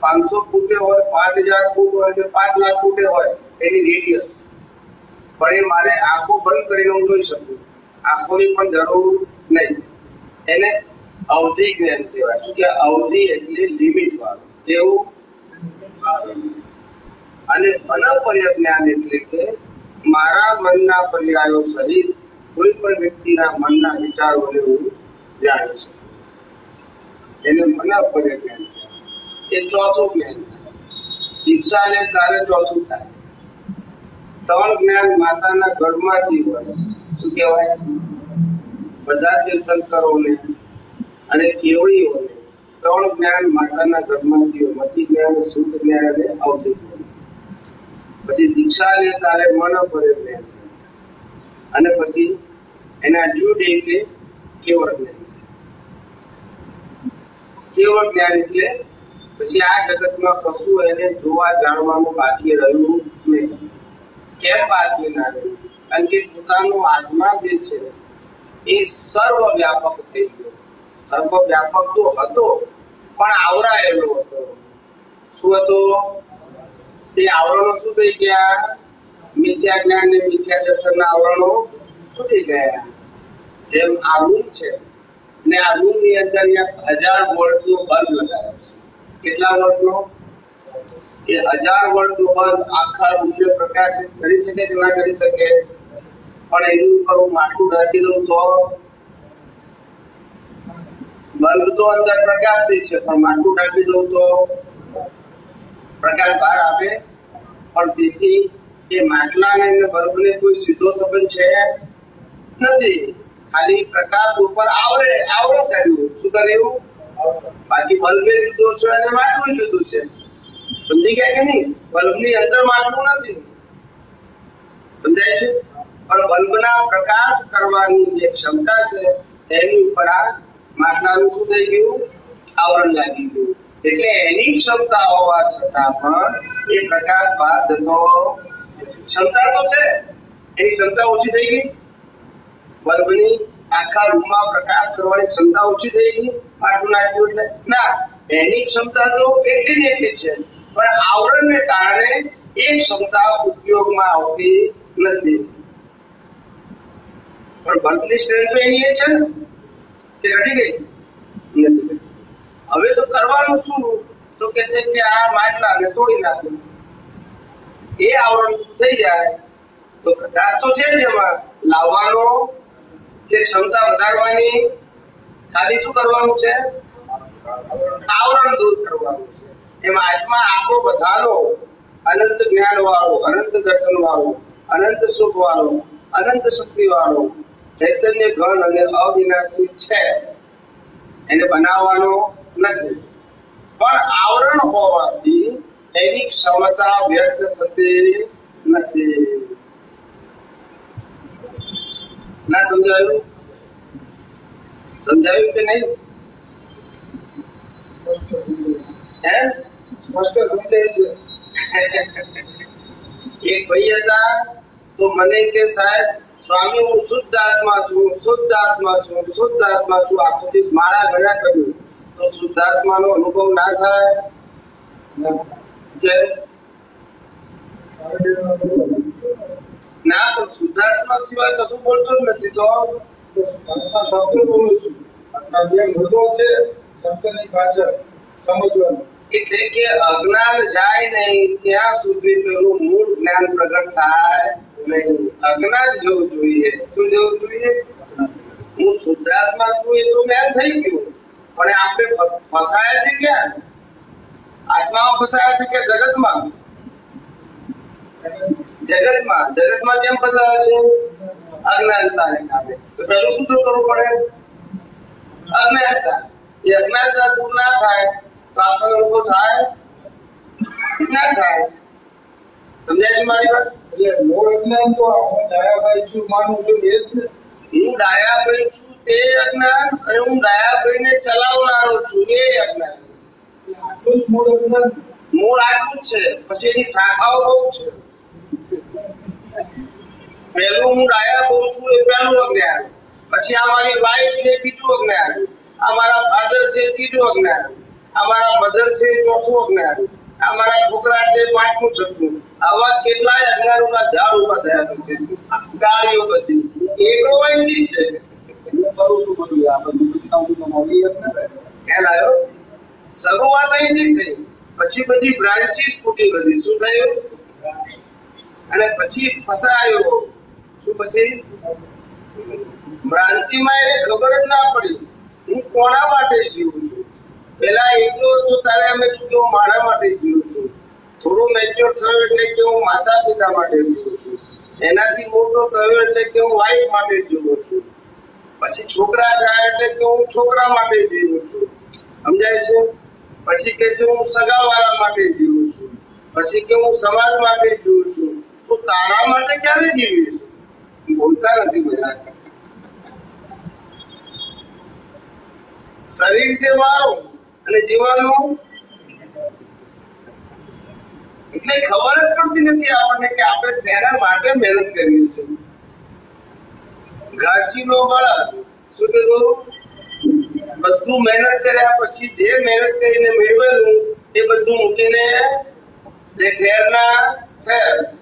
A: પાંચસો ફૂટે હોય, પાંચ હજાર ફૂટ હોય કે પાંચ લાખ ફૂટે હોય, એની રેડિયસ પણ એ મારે આંખો બંધ કરીને હું જોઈ શકું. આંખોની પણ જરૂર નહીં. એને અવધિ જ્ઞાન કહેવાય. શું કે અવધિ એટલે લિમિટ વાળું? કેવું? અને અનપર્ય જ્ઞાન એટલે કે મારા મનના પર્યાયો સહિત કોઈ પણ વ્યક્તિના મનના વિચારોને હું જાણી શકું એને મનપર્ય જ્ઞાન કહેવાય એ ચોથું જ્ઞાન દીક્ષા લે તારે ચોથું થાય. ત્રણ જ્ઞાન માતાના ગર્ભમાંથી હોય, શું કહેવાય? બધા તીર્થંકરોને અને કેવડીઓને ત્રણ જ્ઞાન માતાના ગર્ભમાંથી હોય. મતિ જ્ઞાન, શુદ્ધ જ્ઞાન અને અવધિ પછી દીક્ષા લે તારે મન ભરે જ્ઞાન. અને પછી એના ડ્યુ ડેટે કેવળ જ્ઞાન. કેવળ જ્ઞાન એટલે પછી આ જગતમાં કશું એને જોવા જાણવાનું બાકી રહ્યું નહીં. કેમ બાકી ના રહ્યું? કારણ કે પોતાનો આત્મા જે છે, એ સર્વ વ્યાપક થઈ ગયો. સર્વ વ્યાપક તો હતો, પણ આવરાયેલો હતો. શું હતો? તે આવરણો શું થઈ ગયા? મિથ્યા જ્ઞાન ને મિથ્યા દર્શનના આવરણો તૂટી ગયા. જેમ આ છે. ને આ રૂમની અંદર હજાર વોલ્ટ નો બલ્બ લગાવ્યો છે. કેટલા વોલ્ટ નો એ હજાર વોલ્ટ નો બલ્બ આખા રૂમ ને પ્રકાશિત કરી શકે કે ના કરી શકે? પણ એની ઉપર હું માટલું ઢાંકી દઉં તો? બલ્બ તો અંદર પ્રકાશિત છે, પણ માટલું ઢાંકી દઉં તો? પ્રકાશ બહાર આવે? પણ તેથી એ માટલાને અને બલ્બને કોઈ સીધો સંબંધ છે? નથી. ખાલી પ્રકાશ ઉપર આવરે આવરણ કર્યું. શું કર્યું? બાકી બલ્બે જુદો છે અને માટલું જુદું છે. સમજી ગયા કે નહીં? બલ્બની અંદર માટલું નથી. સમજાય છે? પણ બલ્બના પ્રકાશ કરવાની જે ક્ષમતા છે, એની ઉપર આ માટલાનું શું થઈ ગયું? આવરણ લાગી ગયું. એટલે એની ક્ષમતા હોવા છતાં પણ એ પ્રકાશ બહાર જતો ક્ષમતા તો છે. એની ક્ષમતા ઓછી થઈ ગઈ? બલ્બની આખા રૂમમાં પ્રકાશ કરવાની ક્ષમતા ઓછી થઈ ગઈ માટલું નાખ્યું એટલે. ના, એની ક્ષમતા તો એટલી ને એટલી છે. પણ આવરણને કારણે એ ક્ષમતા ઉપયોગમાં આવતી નથી. પણ બલ્બની સ્ટ્રેન્થ તો એની એ છે ને, તે ઘટી ગઈ? નથી હવે તો કરવાનું શું? તો કે છે કે આ માટલાને તોડી નાખો. એ આવરણ થઈ જાય, તો પ્રકાશ તો છે જ એમાં. લાવવાનો કે ક્ષમતા વધારવાની ખાલી શું કરવાનું છે? આવરણ દૂર કરવાનું છે. એમાં આત્મા આપણો બધાનો અનંત જ્ઞાન વાળો અનંત દર્શન વાળો અનંત સુખ વાળો અનંત શક્તિ વાળો ચૈતન્ય ઘન અને અવિનાશી છે. એને બનાવવાનો નથી. પણ આવરણ હોવાથી એની ક્ષમતા વ્યક્ત થતી નથી. ના સમજાયું? સમજાયું કે નહીં? હે?
C: સ્પષ્ટ સમજાય છે
A: એક ભાઈ હતા તો મને કે સાહેબ સ્વામી હું શુદ્ધ આત્મા છું શુદ્ધ આત્મા છું શુદ્ધ આત્મા છું. આખો દિવસ માળા ગણ્યા કર્યું. તો શુદ્ધાત્માનો અનુભવ ના થાય? કે ના પણ શુદ્ધાત્મા સિવાય કશું બોલતો જ નથી. તો મૂળ જ્ઞાન પ્રગટ થાય નહીં. અજ્ઞાન જવું જોઈએ. શું જવું જોઈએ? હું શુદ્ધાત્મા છું એ તો જ્ઞાન થઈ ગયું. પણ આપણે ફસાયા છે ક્યાં? આત્મામાં ફસાયા છે કે જગતમાં? જગતમાં જગતમાં કેમ ફસાયા છે? અજ્ઞાનતાને કારણે તો પેલું શું કરવું પડે? અજ્ઞાનતા. એ અજ્ઞાનતા દૂર ના થાય તો આપણને લોકો થાય? ના થાય. સમજાય છે મારી વાત?
C: એટલે મૂળ અજ્ઞાન તો હું દયાભાઈ છું માનું છું એ જ
A: હું ડાયાભાઈ છું તે અજ્ઞાન અને હું ડાયાભાઈને ચલાવનારો છું એ અજ્ઞાન.
C: આટલું જ મૂળ અજ્ઞાન
A: મૂળ આટલું જ છે. પછી એની શાખાઓ બહુ છે. પહેલું હું ડાયા બહુ છું એ પહેલું અજ્ઞાન. પછી આ મારી વાઈફ છે બીજું અજ્ઞાન. આ મારા ફાધર છે ત્રીજું અજ્ઞાન. આ મારા મધર છે ચોથું અજ્ઞાન. આ મારા છોકરા છે પાંચમું છઠ્ઠું. આવા કેટલાય અજ્ઞાનોના ઝાડ ઊભા થયા છે. ગાડીઓ બધી. એકડો વાંચી છે.
C: કરું છું બધું આ બધું પૈસા હું મળી
A: ખ્યાલ આવ્યો? શરૂઆત અહીંથી થઈ. પછી બધી બ્રાન્ચીસ ફૂટી બધી. શું થયું? અને પછી ફસાયો. શું પછી? ભ્રાંતિમાં એને ખબર જ ના પડી. હું કોના માટે જીવું છું? પેલા એટલો હતો તારે અમે કીધું મારા માટે જીવું છું. થોડો મેચ્યોર થયો એટલે કે હું માતા પિતા માટે જીવું છું. એનાથી મોટો થયો એટલે કે હું વાઈફ માટે જીવું છું. પછી છોકરા થયા એટલે કે હું છોકરા માટે જીવું છું. સમજાય છે? પછી કે છે હું સગાવાળા માટે જીવું છું. પછી કે હું સમાજ માટે જીવું છું. તો તારા માટે ક્યારે જીવીશ? બોલતા નથી બધા. શરીર છે મારું અને જીવવાનું એટલે ખબર જ પડતી નથી આપણને કે આપણે શેના માટે મહેનત કરીએ છીએ. ઘાચીનો બળદ, શું કીધું? બધું મહેનત કર્યા પછી જે મહેનત કરીને મેળવેલું, એ બધું મૂકીને એ ઠેરના ઠેર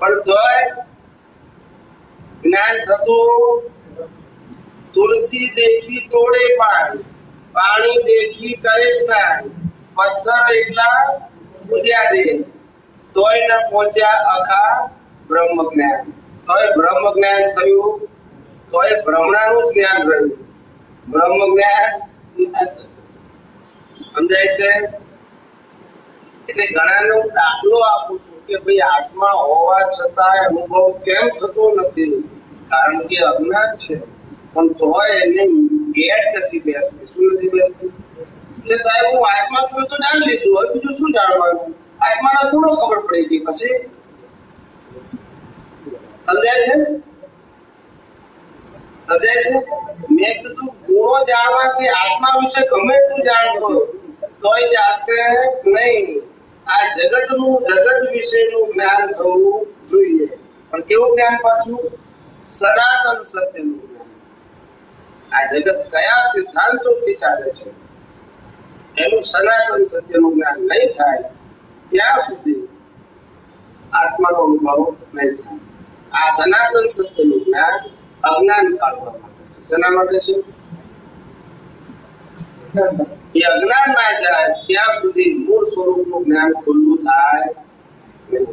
A: પણ જ્ઞાન થતું તુલસી દેખી તોડે પાણી પાણી દેખી કરે સ્નાન, પથ્થર એટલા પૂજ્યા દે. તોય ન પહોંચ્યા અખા બ્રહ્મ જ્ઞાન તોય બ્રહ્મ જ્ઞાન થયું, તોય ભ્રમણાનું જ્ઞાન રહ્યું. બ્રહ્મ જ્ઞાન સમજાય છે? એટલે ઘણાને હું દાખલો આપું છું કે ભાઈ આત્મા હોવા છતાં અનુભવ કેમ થતો નથી? કારણ કે અજ્ઞાન છે. પણ તોય એને ગેટ નથી બેસતી. શું નથી બેસતી? કે સાહેબ, હું આત્મા છું તો જાણી લીધું હવે બીજું શું જાણવાનું? આત્માના ગુણો ખબર પડી ગઈ પછી? સમજાય છે? સમજાય છે? મેં કીધું ગુણો જાણવાથી આત્મા વિશે ગમે એટલું જાણશો, તોય ચાલશે નહીં. આ જગતનું, જગત વિશેનું જ્ઞાન થવું જોઈએ. પણ કેવું જ્ઞાન પાછું? સનાતન સત્યનું જ્ઞાન. આ જગત કયા સિદ્ધાંતોથી ચાલે છે? એનું સનાતન સત્યનું જ્ઞાન નહીં થાય, ત્યાં સુધી આત્માનો અનુભવ નહીં થાય. આ સનાતન સત્યનું જ્ઞાન અજ્ઞાન કાઢવા માટે છે. શેના માટે છે? એ અજ્ઞાન ના જાય ત્યાં સુધી મૂળ સ્વરૂપનું જ્ઞાન ખુલ્લું થાય નહીં.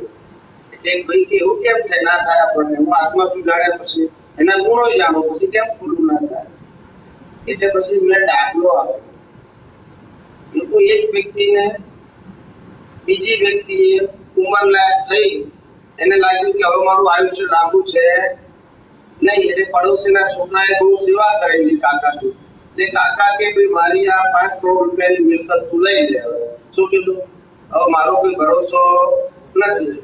A: એટલે એક ભાઈ કે એવું કેમ થાય ના થાય આપણને હું આત્મા શું જાણ્યા પછી એના ગુણો જાણો પછી કેમ ખુલ્લું ના થાય એટલે પછી મેં દાખલો આપ્યો એ કોઈ એક વ્યક્તિને બીજી વ્યક્તિએ ઉંમર લાયક થઈ એને લાગ્યું કે હવે મારું આયુષ્ય લાંબુ છે નહીં એટલે પડોશીના છોકરાએ બહુ સેવા કરેલી કાકાની એટલે કાકા કે ભાઈ, મારી આ પાંચ કરોડ રૂપિયાની મિલકત તું લઈ લે હવે. શું કીધું? હવે મારો કોઈ ભરોસો નથી.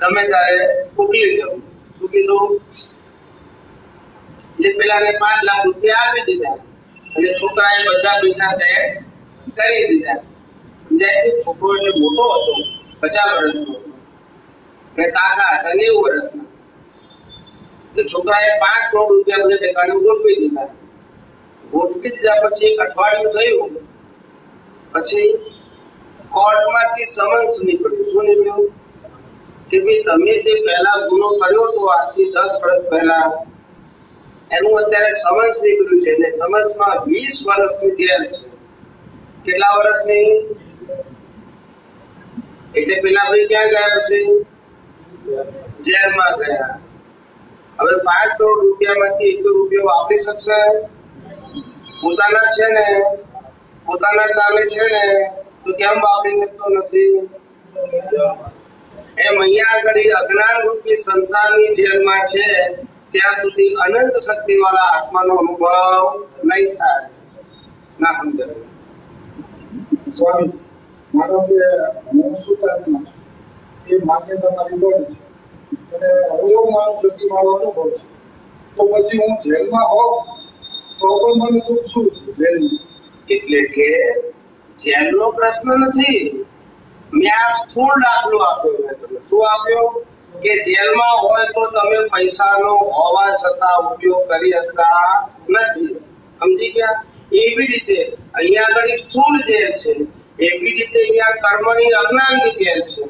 A: ગમે ત્યારે ઉકલી જવું શું કીધું? એટલે પેલાને પાંચ લાખ રૂપિયા આપી દીધા અને છોકરાએ બધા પૈસા સેટ કરી દીધા. સમજાય છે? છોકરો એટલે મોટો હતો, પચાસ વર્ષનો હતો. અને કાકા હતા નેવું વર્ષના. તો છોકરાએ પાંચ કરોડ રૂપિયા બધા ઠેકાણે ગોઠવી દીધા. ગોઠવી દીધા પછી એક અઠવાડિયું થયું. પછી કોર્ટમાંથી સમન્સ નીકળ્યું. શું નીકળ્યું? કે ભાઈ તમે જે પહેલા ગુનો કર્યો તો આજથી દસ વર્ષ પહેલા, એનું અત્યારે સમન્સ નીકળ્યું છે અને સમન્સમાં વીસ વર્ષની જેલ છે. કેટલા વર્ષની? એટલે પેલા ભાઈ ક્યાં ગયા પછી? જેલમાં ગયા. હવે પાંચ કરોડ રૂપિયામાંથી એક રૂપિયો વાપરી શકશે? પોતાના જ છે ને, પોતાના જ નામે છે ને, તો કેમ વાપરી શકતો નથી? એમ અહીંયા આગળ અજ્ઞાન રૂપી સંસારની જેલમાં છે, ત્યાં સુધી અનંત શક્તિ વાળા આત્માનો અનુભવ નહીં થાય. ના સમજાય
C: સ્વામી, માનો કે હું સુતારમાં છું? એ માન્યતા મારી બની છે. અને હું માનું છું કે મારો અનુભવ છે. તો પછી હું જેલમાં હોઉં શું છે?
A: એટલે કે જેલનો પ્રશ્ન નથી. મેં આ સ્થૂળ દાખલો આપ્યો મેં તમને. શું આપ્યો? કે જેલમાં હોય તો તમે પૈસાનો હોવા છતાં ઉપયોગ કરી શકતા નથી. સમજી ગયા? એવી રીતે અહીંયા આગળ સ્થૂળ જેલ છે. એવી રીતે અહીંયા કર્મની અજ્ઞાનની જેલ છે.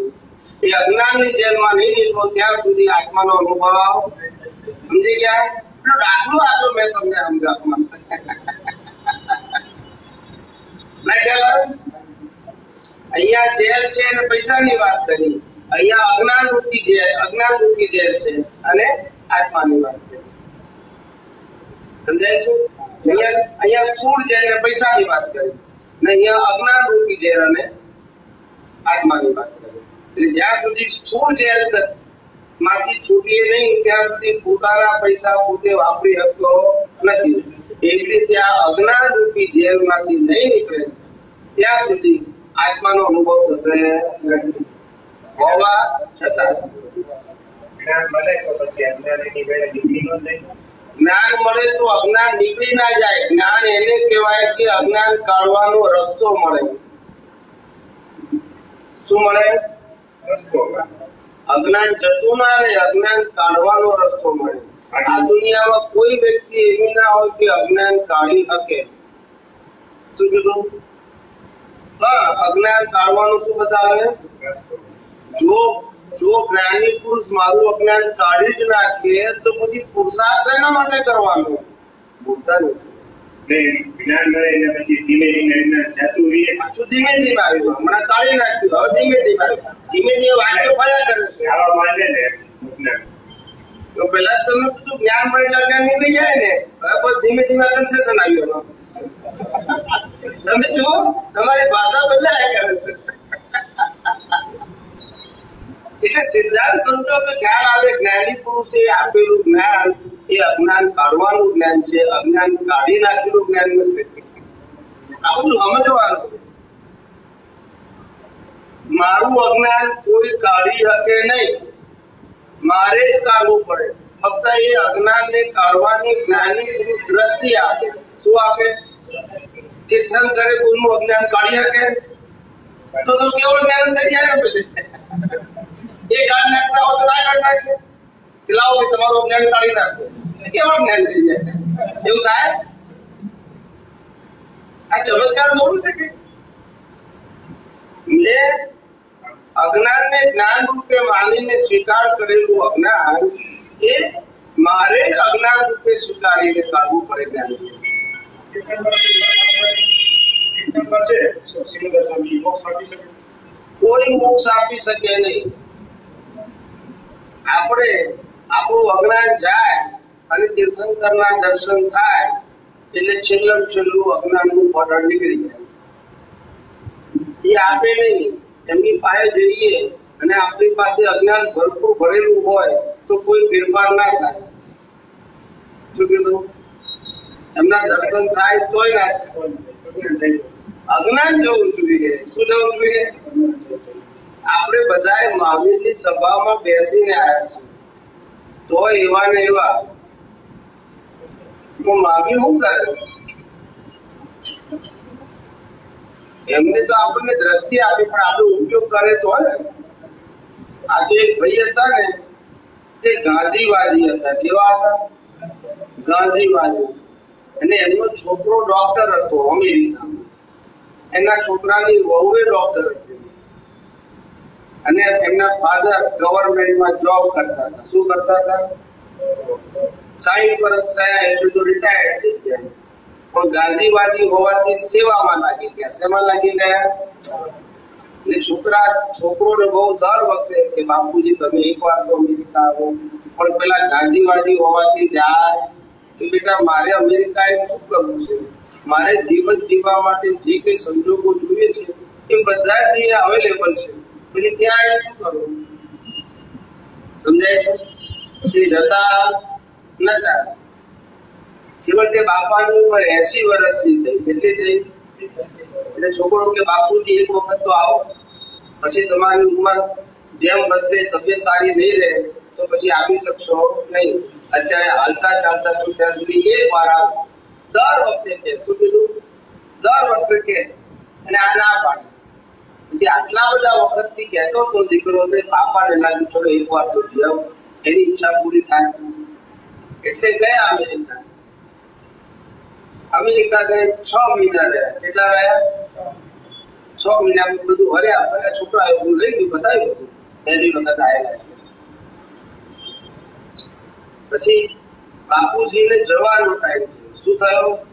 A: એ અજ્ઞાનની જેલમાં નહીં નીકળો, ત્યાં સુધી આત્માનો અનુભવ. સમજી ગયા? દાખલો આપ્યો ના વાત કરી. સમજાય છે? અહીંયા અહીંયા સ્થૂળ જેલ અને પૈસાની વાત કરી. ને અહીંયા અજ્ઞાન રૂપી જેલ અને આત્માની વાત કરી. એટલે જ્યાં સુધી સ્થૂળ જેલ માંથી છૂટીએ નહીં ત્યાં સુધી પોતાના પૈસા પોતે વાપરી શકતો નથી. એવી રીતે આ અજ્ઞાન રૂપી જેલમાંથી નહીં નીકળે ત્યાં સુધી આત્માનો અનુભવ થશે હોવા છતાં.
D: જ્ઞાન મળે તો પછી અજ્ઞાન વેળે નીકળી ન જાય.
A: જ્ઞાન મળે તો અજ્ઞાન નીકળી ના જાય. જ્ઞાન એને કહેવાય કે અજ્ઞાન કાઢવાનો રસ્તો મળે. શું મળે? અજ્ઞાન જતું ના રહે, અજ્ઞાન કાઢવાનો રસ્તો મળે. આ દુનિયામાં કોઈ વ્યક્તિ એવી ના હોય કે અજ્ઞાન કાઢી શકે. શું કીધું? હા, અજ્ઞાન કાઢવાનું શું બતાવે? જો જો જ્ઞાની પુરુષ મારું અજ્ઞાન કાઢી જ નાખે, તો પછી પુરુષાર્થ શેના માટે કરવાનો? બોલતા નથી.
D: જ્ઞાન મળે એટલે પછી ધીમે ધીમે જ્ઞાન જતું રહીએ.
A: પાછું ધીમે ધીમે આવ્યું. હમણાં કાઢી નાખ્યું. હવે ધીમે ધીમે ધીમે ધીમે વાક્યો ફર્યા કરે છે.
D: આવા માને ને
A: તો પેલા જ તમે બધું જ્ઞાન મળે એટલે નીકળી જાય ને. હવે બસ ધીમે ધીમે કન્સેશન આવ્યું તમે જુઓ તમારી ભાષા બદલાયા કરે છે. એટલે સિદ્ધાંત કે ખ્યાલ આવે, જ્ઞાની પુરુષે આપેલું જ્ઞાન, એ અજ્ઞાન કાઢવાનું જ્ઞાન છે, અજ્ઞાન કાઢી નાખેલું જ્ઞાન નથી. આ બધું સમજવાનું. મારું અજ્ઞાન કોઈ કાઢી શકે નહીં. મારે જ કાઢવું પડે. ફક્ત એ અજ્ઞાનને કાઢવાની જ્ઞાની પુરુષ દ્રષ્ટિ આપે. શું આપે? તીર્થંકરે કોઈનું અજ્ઞાન કાઢી શકે? તો તો કેવળ જ્ઞાન થઈ જાય ને પછી? એ કાઢી નાખતા હોય તો ના કાઢી નાખે કે લાવો કે તમારું જ્ઞાન કાઢી નાખો. એ કેવળ જ્ઞાન થઈ જાય? એવું થાય? આ ચમત્કાર થોડું છે કે? મેં અજ્ઞાનને જ્ઞાન રૂપે માનીને સ્વીકાર કરેલું અજ્ઞાન એ મારે જ અજ્ઞાન રૂપે સ્વીકારીને કાઢવું પડે જ્ઞાનથી
D: તીર્થંકર છે સિંગર સ્વામી મોક્ષ આપી શકે
A: કોઈ મોક્ષ આપી શકે નહીં. આપણે આપણું અજ્ઞાન જાય અને તીર્થંકરના દર્શન થાય, એટલે છેલ્લમ છેલ્લું અજ્ઞાનનું પડળ નીકળી જાય. એ આપે નહીં. એમની પાસે જઈએ અને આપણી પાસે અજ્ઞાન ભરપૂર ભરેલું હોય તો કોઈ ફેરફાર ના થાય. શું કીધું? એમના દર્શન થાય તોય ના થાય.
D: અજ્ઞાન
A: જવું જોઈએ. શું જવું જોઈએ? આપણે બધાએ મહાવીરની સભામાં બેસીને આવ્યા છું તો એવા ને એવા. હું મહાવીર શું કરે? એમને તો આપણને દ્રષ્ટિ આપી, પણ આપણો ઉપયોગ કરે તો ને. આ તો એક ભાઈ હતા ને, તે ગાંધીવાદી હતા. કેવા હતા? ગાંધીવાદી. અને એમનો છોકરો ડોક્ટર હતો અમેરિકામાં. એના છોકરાની વહુએ ડોક્ટર હતી. અને એમના ફાધર ગવર્મેન્ટમાં જોબ કરતા હતા. શું કરતા હતા? સાહીઠ વર્ષ થયા એટલે તો રિટાયર્ડ થઈ ગયા. પણ ગાંધીવાદી હોવાથી સેવામાં લાગી ગયા. શેમાં લાગી ગયા? ને છોકરા, છોકરોને બહુ દર વખતે કે બાપુજી તમે એકવાર તો અમેરિકા આવો. પણ પેલા ગાંધીવાદી હોવાથી જાય કે બેટા મારે અમેરિકાએ શું કરવું છે? મારે જીવન જીવવા માટે જે કઈ સંજોગો જોઈએ છે એ બધા જ અહીંયા અવેલેબલ છે. પછી ત્યાં શું કરવું? સમજાય છે? પછી જતા નતા. છેવટે બાપાની ઉંમર એસી વર્ષની થઈ. કેટલી થઈ? એટલે છોકરો કે બાપુજી એક વખત તો આવો. પછી તમારી ઉંમર જેમ વધશે તબિયત સારી નહીં રહે, તો પછી આવી શકશો નહીં. અત્યારે હાલતા ચાલતા છો, ત્યાં સુધી એક વાર આવો. દર વખતે કે, શું કીધું? દર વર્ષે કે. અને આ ના પાડે. પછી આટલા બધા વખતથી કહેતો હતો દીકરો તે બાપાને લાગ્યું, ચલો, એક વાર તો જીવ એની ઈચ્છા પૂરી થાય. એટલે ગયા અમેરિકા. અમેરિકા ગયા છ મહિના રહ્યા. કેટલા રહ્યા? છ મહિના બધું હર્યા. ફર્યા છોકરા બધું લઈ ગયું, બતાવ્યું બધું. પહેલી વખત આવેલા પછી બાપુજીને જવાનો ટાઈમ થયો. શું થયો?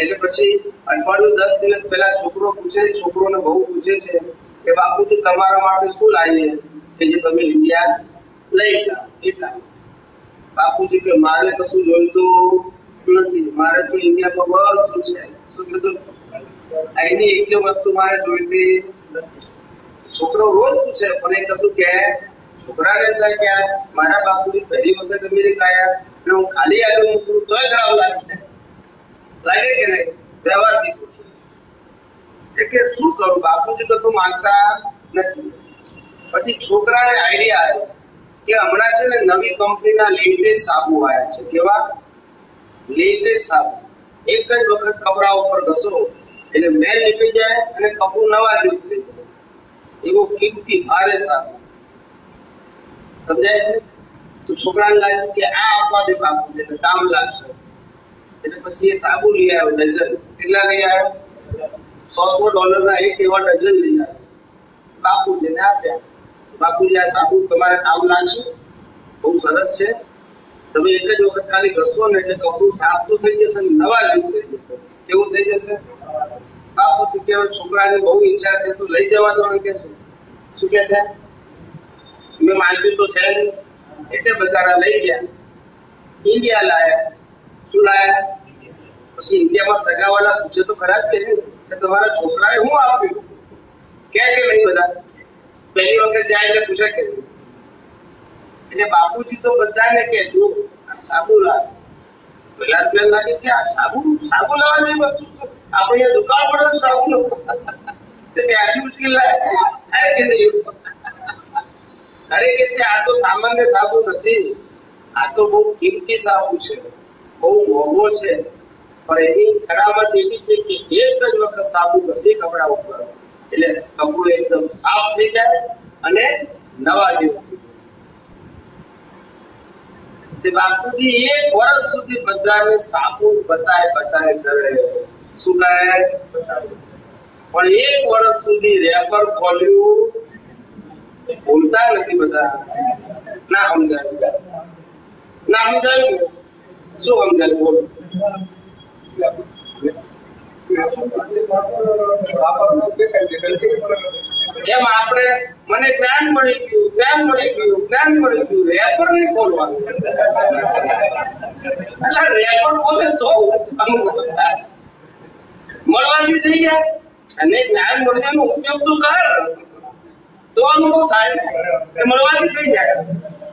A: એટલે પછી અઠવાડિયું દસ દિવસ પહેલા છોકરો પૂછે, છોકરોને બહુ પૂછે છે કે બાપુજી તમારા માટે શું લાવીએ? કે જે તમે ઇન્ડિયા લઈ ગયા. એટલા. બાપુજી કે, મારે કશું જોઈતું નથી. મારે તો ઇન્ડિયામાં બધું છે. શું કીધું? અહીંની એક વસ્તુ મારે જોઈતી છોકરો રોજ પૂછે, પણ એ કશું કે છોકરાને ને થાય કે મારા બાપુજી પહેલી વખત અમેરિકા આવ્યા હું ખાલી આગળ મૂકું, તોય ખરાબ લાગે. લાગે કે નહીં? વ્યવહારથી પૂછું. એટલે શું કરું? બાપુજી કશું માંગતા નથી. પછી છોકરાને આઈડિયા આવ્યો કે હમણાં છે ને નવી કંપનીના લેટેસ્ટ સાબુ આવ્યા છે. કેવા? લેટેસ્ટ સાબુ. એક જ વખત કપડા ઉપર ઘસો. એટલે મેલ નીકળી જાય અને કપડું નવા જેવું થઈ જાય. એવો કિંમતી ભારે સાબુ. સમજાય છે? તો છોકરાને લાગ્યું કે આ આપવા દે બાપુ કામ લાગશે. એટલે પછી એ સાબુ લઈ આવ્યો, ડઝન. કેટલા લઈ આવ્યો? સો સો ડોલરના એક એવા ડઝન લઈ આવ્યો. બાપુજીને આપ્યા બાપુજી, આ સાબુ તમારે કામ લાગશે. બહુ સરસ છે. તમે એક જ વખત ખાલી ઘસો ને એટલે કપડું સાફ તો થઈ જશે નવા જેવું થઈ જશે. કેવું થઈ જશે? બાપુજી કહેવાય છોકરાને બહુ ઈચ્છા છે, તો લઈ જવા દો ને કે શું? કે છે? મેં માંગ્યું તો છે નહીં. એટલે બધા લઈ ગયા. ઇન્ડિયા લાયા. શું પછી ઇન્ડિયામાં સગાવાલા પૂછે તો ખરા જ કે તમારા છોકરાએ હું આપ્યું? કે કે નહીં બધા? પહેલી વખત જાય એટલે પૂછે કે એટલે બાપુજી તો બધાને કે જો, આ સાબુ લાવે. પેલા પેલા લાગે કે આ સાબુ સાબુ લાવવા નહીં તો આપણે અહીંયા દુકાન પડે સાબુ નો તે ત્યાંથી ઉચકી લાય થાય કે નહીં? અરે કે છે, આ તો સામાન્ય સાબુ નથી. આ તો બહુ કિંમતી સાબુ છે. બહુ મોંઘો છે. પણ એની કરામત એવી છે કે એક જ વખત સાબુ ઘસી કપડા ઉપર એટલે કપડું એકદમ સાફ થઈ જાય અને નવા જેવું થઈ જાય. બાપુજી એક વર્ષ સુધી બધાને સાબુ બતાય બતાય કરે. શું કરે? પણ એક વર્ષ સુધી રેપર ખોલ્યું. બોલતા નથી બધા. ના સમજાયું. ના સમજાયું? શું સમજાયું બોલો એમ આપણે મને જ્ઞાન મળી ગયું જ્ઞાન મળી ગયું જ્ઞાન મળી ગયું રેપર નહીં બોલવાનું રેપર બોલે તો મળવાથી થઈ ગયા અને જ્ઞાન મળવાનો ઉપયોગ તો કર તો અનુભવ થાય મળવાથી થઈ જાય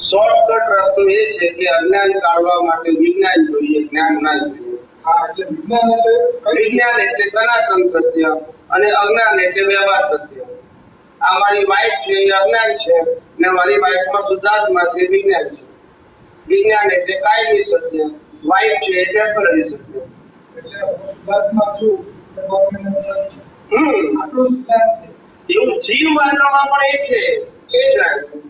A: શોર્ટકટ રસ્તો એ છે કે અજ્ઞાન કાઢવા માટે વિજ્ઞાન જોઈએ જ્ઞાન ના જોઈએ.
C: વિજ્ઞાન એટલે
A: સનાતન સત્ય અને અજ્ઞાન એટલે વ્યવહાર સત્ય. આ મારી વાઈફ છે એ અજ્ઞાન છે ને મારી વાઈફમાં શુદ્ધાત્મા છે વિજ્ઞાન છે. વિજ્ઞાન એટલે કાયમી સત્ય. વાઈફ છે એ ટેમ્પરરી સત્ય. એવું જીવ માનવામાં પણ એ છે એ જ્ઞાન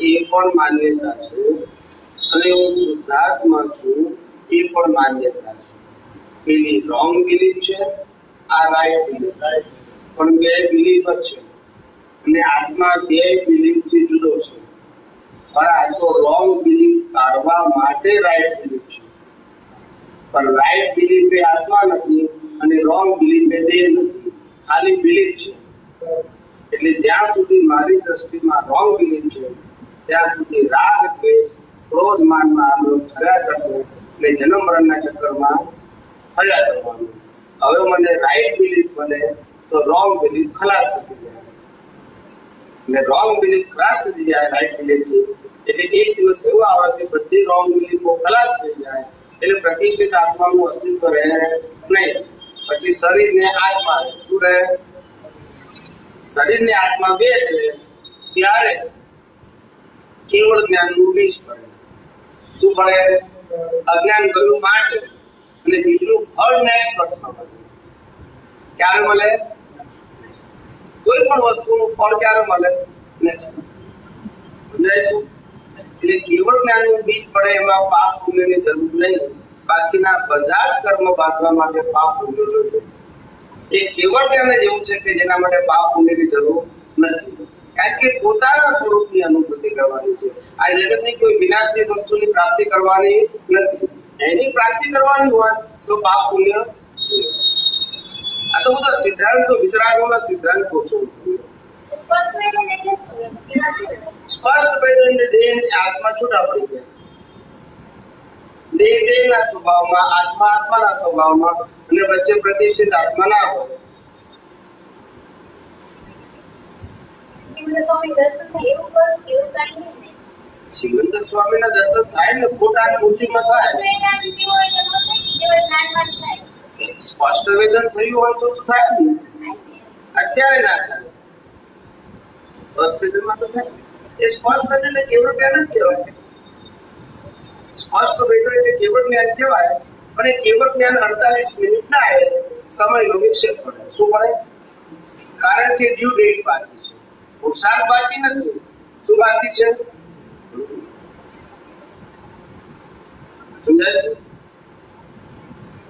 C: એ
A: પણ માન્યતા છે. અને હું શુદ્ધાત્મા છું, એ પણ માન્યતા છે. પેલી રોંગ બિલીફ છે, આ રાઈટ બિલીફ પણ બે બિલીફ જ છે. અને આત્મા બે બિલીફથી જુદો છે. પણ આ તો રોંગ બિલીફ કાઢવા માટે રાઈટ બિલીફ છે. પણ રાઈટ બિલીફ એ આત્મા નથી અને રોંગ બિલીફ એ દેહ નથી. ખાલી બિલીફ છે. એટલે જ્યાં સુધી મારી દ્રષ્ટિમાં રોંગ બિલીફ છે ત્યાં સુધી રાગ દ્વેષ, ક્રોધ માનમાં આ બધું થયા કરશે એટલે જન્મ મરણના ચક્કરમાં ફર્યા કરવાનું. હવે મને રાઈટ બિલીફ બને તો રોંગ બિલીફ ખલાસ થતી જાય. એટલે રોંગ બિલીફ ખલાસ થઈ જાય રાઈટ બિલીફથી એટલે એક દિવસ એવો આવે કે બધી રોંગ બિલીફો ખલાસ થઈ જાય. એટલે પ્રતિષ્ઠિત આત્માનું અસ્તિત્વ રહે નહીં. પછી શરીરને આત્મા રહે. શું રહે? શરીરને આત્મા બે રહે. ત્યારે કેવળ જ્ઞાનનું બીજ પડે શું પડે અજ્ઞાન કયું માટે અને બીજનું ફળ બર્થમાં મળે ક્યારે મળે? કોઈ પણ વસ્તુનું ફળ ક્યારે મળે? સમજાય એટલે કેવળ જ્ઞાનનું બીજ પડે એમાં પાપ પુણ્યની જરૂર નહીં. બાકીના બધા જ કર્મ બાંધવા માટે પાપ પુણ્ય જોઈએ. એ કેવળ જ્ઞાન જેવું છે કે જેના માટે પાપ પુણ્યની જરૂર નથી. કારણ કે પોતાના સ્વરૂપની અનુભૂતિ કરવાની છે. આ જગતની કોઈ વિનાશી વસ્તુની પ્રાપ્તિ કરવાની નથી. એની પ્રાપ્તિ કરવાની હોય તો પાપ પુણ્ય આ તો બધા સિદ્ધાંતો, વિતરાગોના સિદ્ધાંતો છે.
F: સ્પષ્ટ
A: ભેદને દેહ આત્મા છૂટા પડી ગયા. દેહ દેહના સ્વભાવમાં, આત્મા આત્માના સ્વભાવમાં અને વચ્ચે પ્રતિષ્ઠિત આત્મા ના હોય.
F: શિવને સ્વામી દર્શન થાય એવું કરું એવું કાંઈ નહીં ને.
A: દર્શન થાય ને પોતાની મૂર્તિમાં થાય.
F: સ્પષ્ટ વેદન થાય
A: હોય તો થાય જ ને. અત્યારે ના થાય. સ્પષ્ટ તો થાય. એ સ્પષ્ટ વેદ એટલે કેવળ જ્ઞાન જ કહેવાય. સ્પષ્ટ વેદન એટલે કેવળ જ્ઞાન કહેવાય પણ એ કેવળ જ્ઞાન અડતાલીસ મિનિટ ના આવે. સમયનો વિક્ષેપ પડે. શું પડે? કારણ કે ડ્યુ ડેટ બાકી છે. પુરુષાર્થ બાકી નથી. શું બાકી છે? સમજાય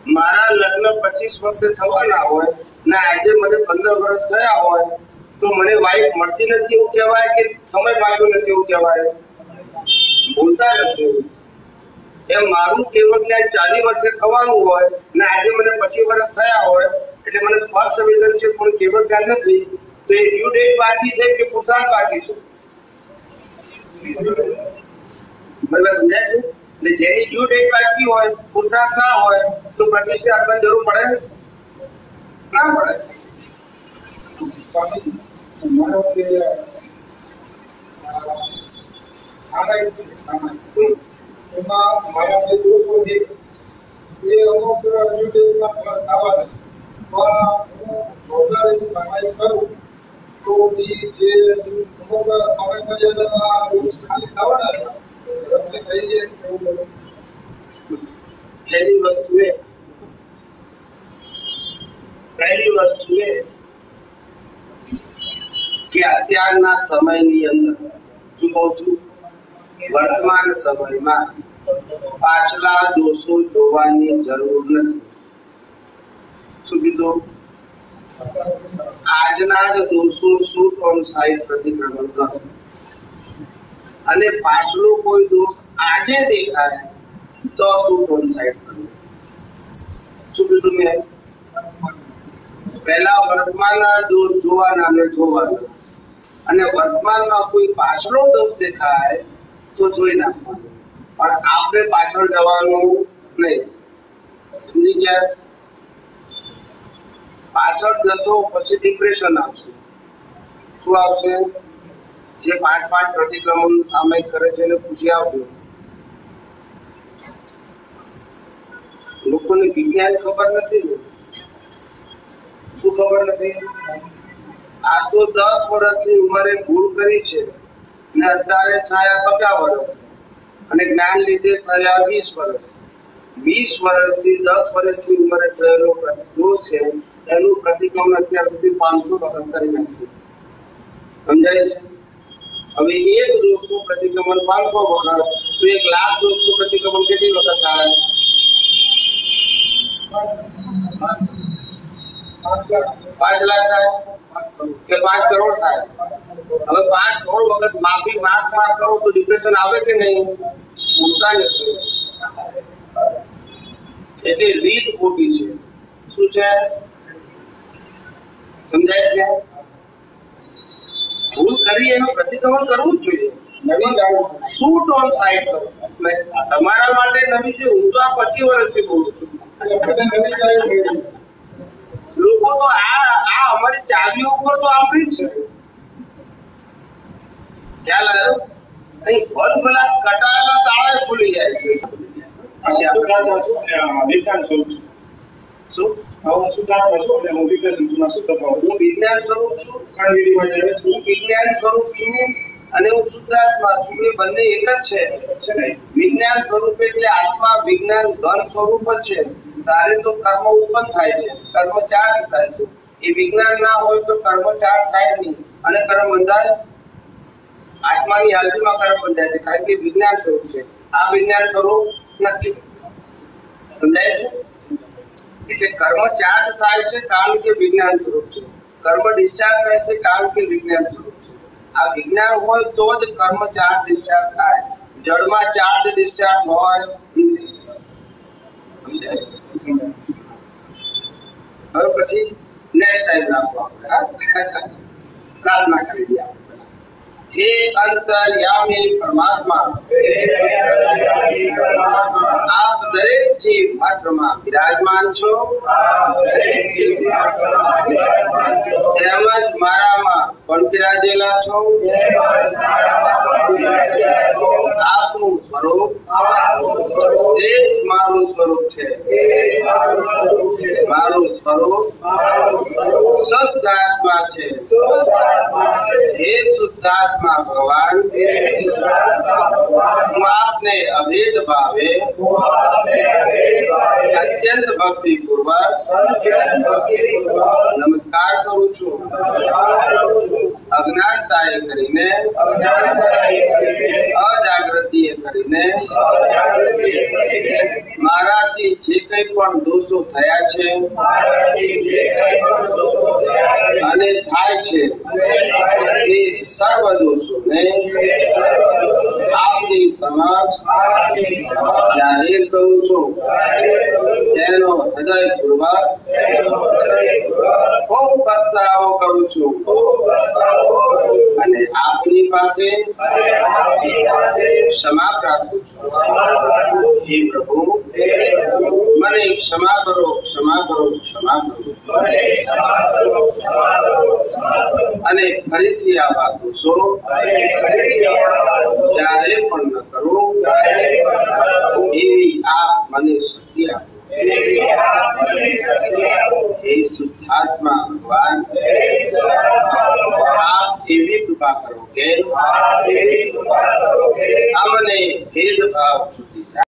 A: મારા લગ્ન પચીસ વર્ષે થવાના હોય ને આજે મને પંદર વર્ષ થયા હોય તો મને વાઈફ મળતી નથી એવું કહેવાય કે સમય બાકી નથી એવું કહેવાય? ભૂલતા નથી એમ મારું કેવળ જ્ઞાન ચાલીસ વર્ષે થવાનું હોય ને આજે મને પચીસ વર્ષ થયા હોય એટલે મને સ્પષ્ટ વેદન છે પણ કેવળ જ્ઞાન નથી. તો એ ડ્યુ ડેટ બાકી છે કે પુરુષાર્થ બાકી છે? બરાબર સમજાય છે? એટલે જેની ડ્યુ ડેટ બાકી હોય પુરુષાર્થ ના હોય તો પ્રતિષ્ઠા આપવાની જરૂર પડે? ના પડે.
C: સ્વામી માનો કે સામાયિક છે સામાયિક. એમાં મારા જે દોષો છે એ અમુક યુટ્યુબમાં પ્લસ આવવાના પણ હું જોરદાર સામાયિક કરું. તો સમય મર્યાદામાં
A: પહેલી વસ્તુ એ કે અત્યારના સમયની અંદર શું કહું છું? વર્તમાન સમયમાં પાછલા દોષો જોવાની જરૂર નથી. શું કીધું? આજના જ દોષો શું સાઇડ પ્રતિક્રમણ કરો. અને પાછલો કોઈ દોષ આજે દેખાય તો શું ઓન સાઇડ કરો. શું કીધું મેં? પહેલા વર્તમાનના દોષ જોવાના અને જોવાના. અને વર્તમાનમાં કોઈ પાછલો દોષ દેખાય તો જોઈ નાખવાનો. પણ આપણે પાછળ જવાનું નહીં. સમજી ગયા? પાછળ જશો, પછી ડિપ્રેશન આવશે. શું આવશે? જે પાંચ પાંચ પ્રતિક્રમણ સામાયિક કરે છે એને પૂછી આવજો. લોકોને વિજ્ઞાન ખબર નથી ને? શું ખબર નથી? આ તો દસ વર્ષની ઉંમરે ભૂલ કરી છે ને અત્યારે થયા પચાસ વર્ષ અને જ્ઞાન લીધે થયા વીસ વર્ષ. વીસ વર્ષથી દસ વર્ષની ઉંમરે થયેલો દોષ છે એનું પ્રતિક્રમણ અત્યાર સુધી પાંચસો વખત કરી નાખ્યું સમજાય છે? હવે એક દોષનું પ્રતિક્રમણ પાંચસો વખત તો એક લાખ દોષનું પ્રતિક્રમણ કેટલી વખત થાય? પાંચ લાખ થાય? કે પાંચ કરોડ થાય? હવે પાંચ કરોડ વખત માફી માફ માફ કરો તો ડિપ્રેશન આવે કે નહીં? ઉલટા નથી. એટલે રીત ખોટી છે. શું છે? સમજાય છે? ભૂલ કરી એનું પ્રતિક્રમણ કરવું જ જોઈએ.
C: નવી
A: શૂટ ઓન સાઇડ કરો? તમારા માટે નવી છે, હું તો આ પચીસ વર્ષથી બોલું છું. લોકો તો આ આ અમારી ચાવી ઉપર તો આપણી છે. ખ્યાલ આવ્યો? અહીં ભલભલા કટાયેલા તાળા ખુલી જાય છે. પછી આપણે
D: છું. હું શુદ્ધાત્મા છું? અને હું વિકસન છું શું
A: હું વિજ્ઞાન સ્વરૂપ છું.
D: ખાનગીરીમાં જાય છે
A: હું વિજ્ઞાન સ્વરૂપ છું અને હું શુદ્ધાત્મા છું. એ બંને એક જ છે.
D: છે
A: વિજ્ઞાન સ્વરૂપ એટલે આત્મા વિજ્ઞાન ઘન સ્વરૂપ જ છે. તારે તો કર્મ ઉત્પન્ન થાય છે. કર્મ ચાર્જ થાય છે. એ વિજ્ઞાન ના હોય તો કર્મ ચાર્જ થાય નહીં. અને કર્મ બંધાય આત્માની હાજરીમાં કર્મ બંધાય છે. કારણ કે વિજ્ઞાન સ્વરૂપ છે. આ વિજ્ઞાન સ્વરૂપ નથી. સમજાય છે? એટલે કર્મ ચાર્જ થાય છે કારણ કે વિજ્ઞાન સ્વરૂપ છે. કર્મ ડિસ્ચાર્જ થાય છે કારણ કે વિજ્ઞાન સ્વરૂપ છે. આ વિજ્ઞાન હોય તો જ કર્મ ચાર્જ ડિસ્ચાર્જ થાય. જળમાં ચાર્જ ડિસ્ચાર્જ હોય. હવે પછી નેક્સ્ટ ટાઈમ રાખો આપણે પ્રાર્થના કરી દઈએ હે અંતર્યામી પરમાત્મા. આપ દરેક જીવ માત્રમાં બિરાજમાન છો. તેમજ મારામાં પણ બિરાજેલા છો. આપનું સ્વરૂપ એ જ મારું સ્વરૂપ છે. મારું સ્વરૂપ શુદ્ધ આત્મા છે. હે શુદ્ધાત્મા શુદ્ધાત્મા ભગવાન, આપને અભેદ ભાવે, અત્યંત ભક્તિપૂર્વક નમસ્કાર કરું છું. અજ્ઞાનતાએ કરીને અજાગૃતિએ કરીને, મારાથી જે કંઈ પણ દોષો થયા છે, અને થાય છે, એ સર્વ દોષોને આપની સમક્ષ જાહેર કરું છું તેનો હૃદયપૂર્વક ખૂબ પસ્તાવો કરું છું અને આપની પાસે ક્ષમા પ્રાર્થું છું। હે પ્રભુ, મને ક્ષમા કરો ક્ષમા કરો ક્ષમા કરો। અને ફરીથી આ વાત દોષો ક્યારે પણ ન કરું એવી આપ મને શક્તિ આપો હે શુદ્ધાત્મા ભગવાન આપ એવી કૃપા કરો કે અમને ભેદભાવ છૂટે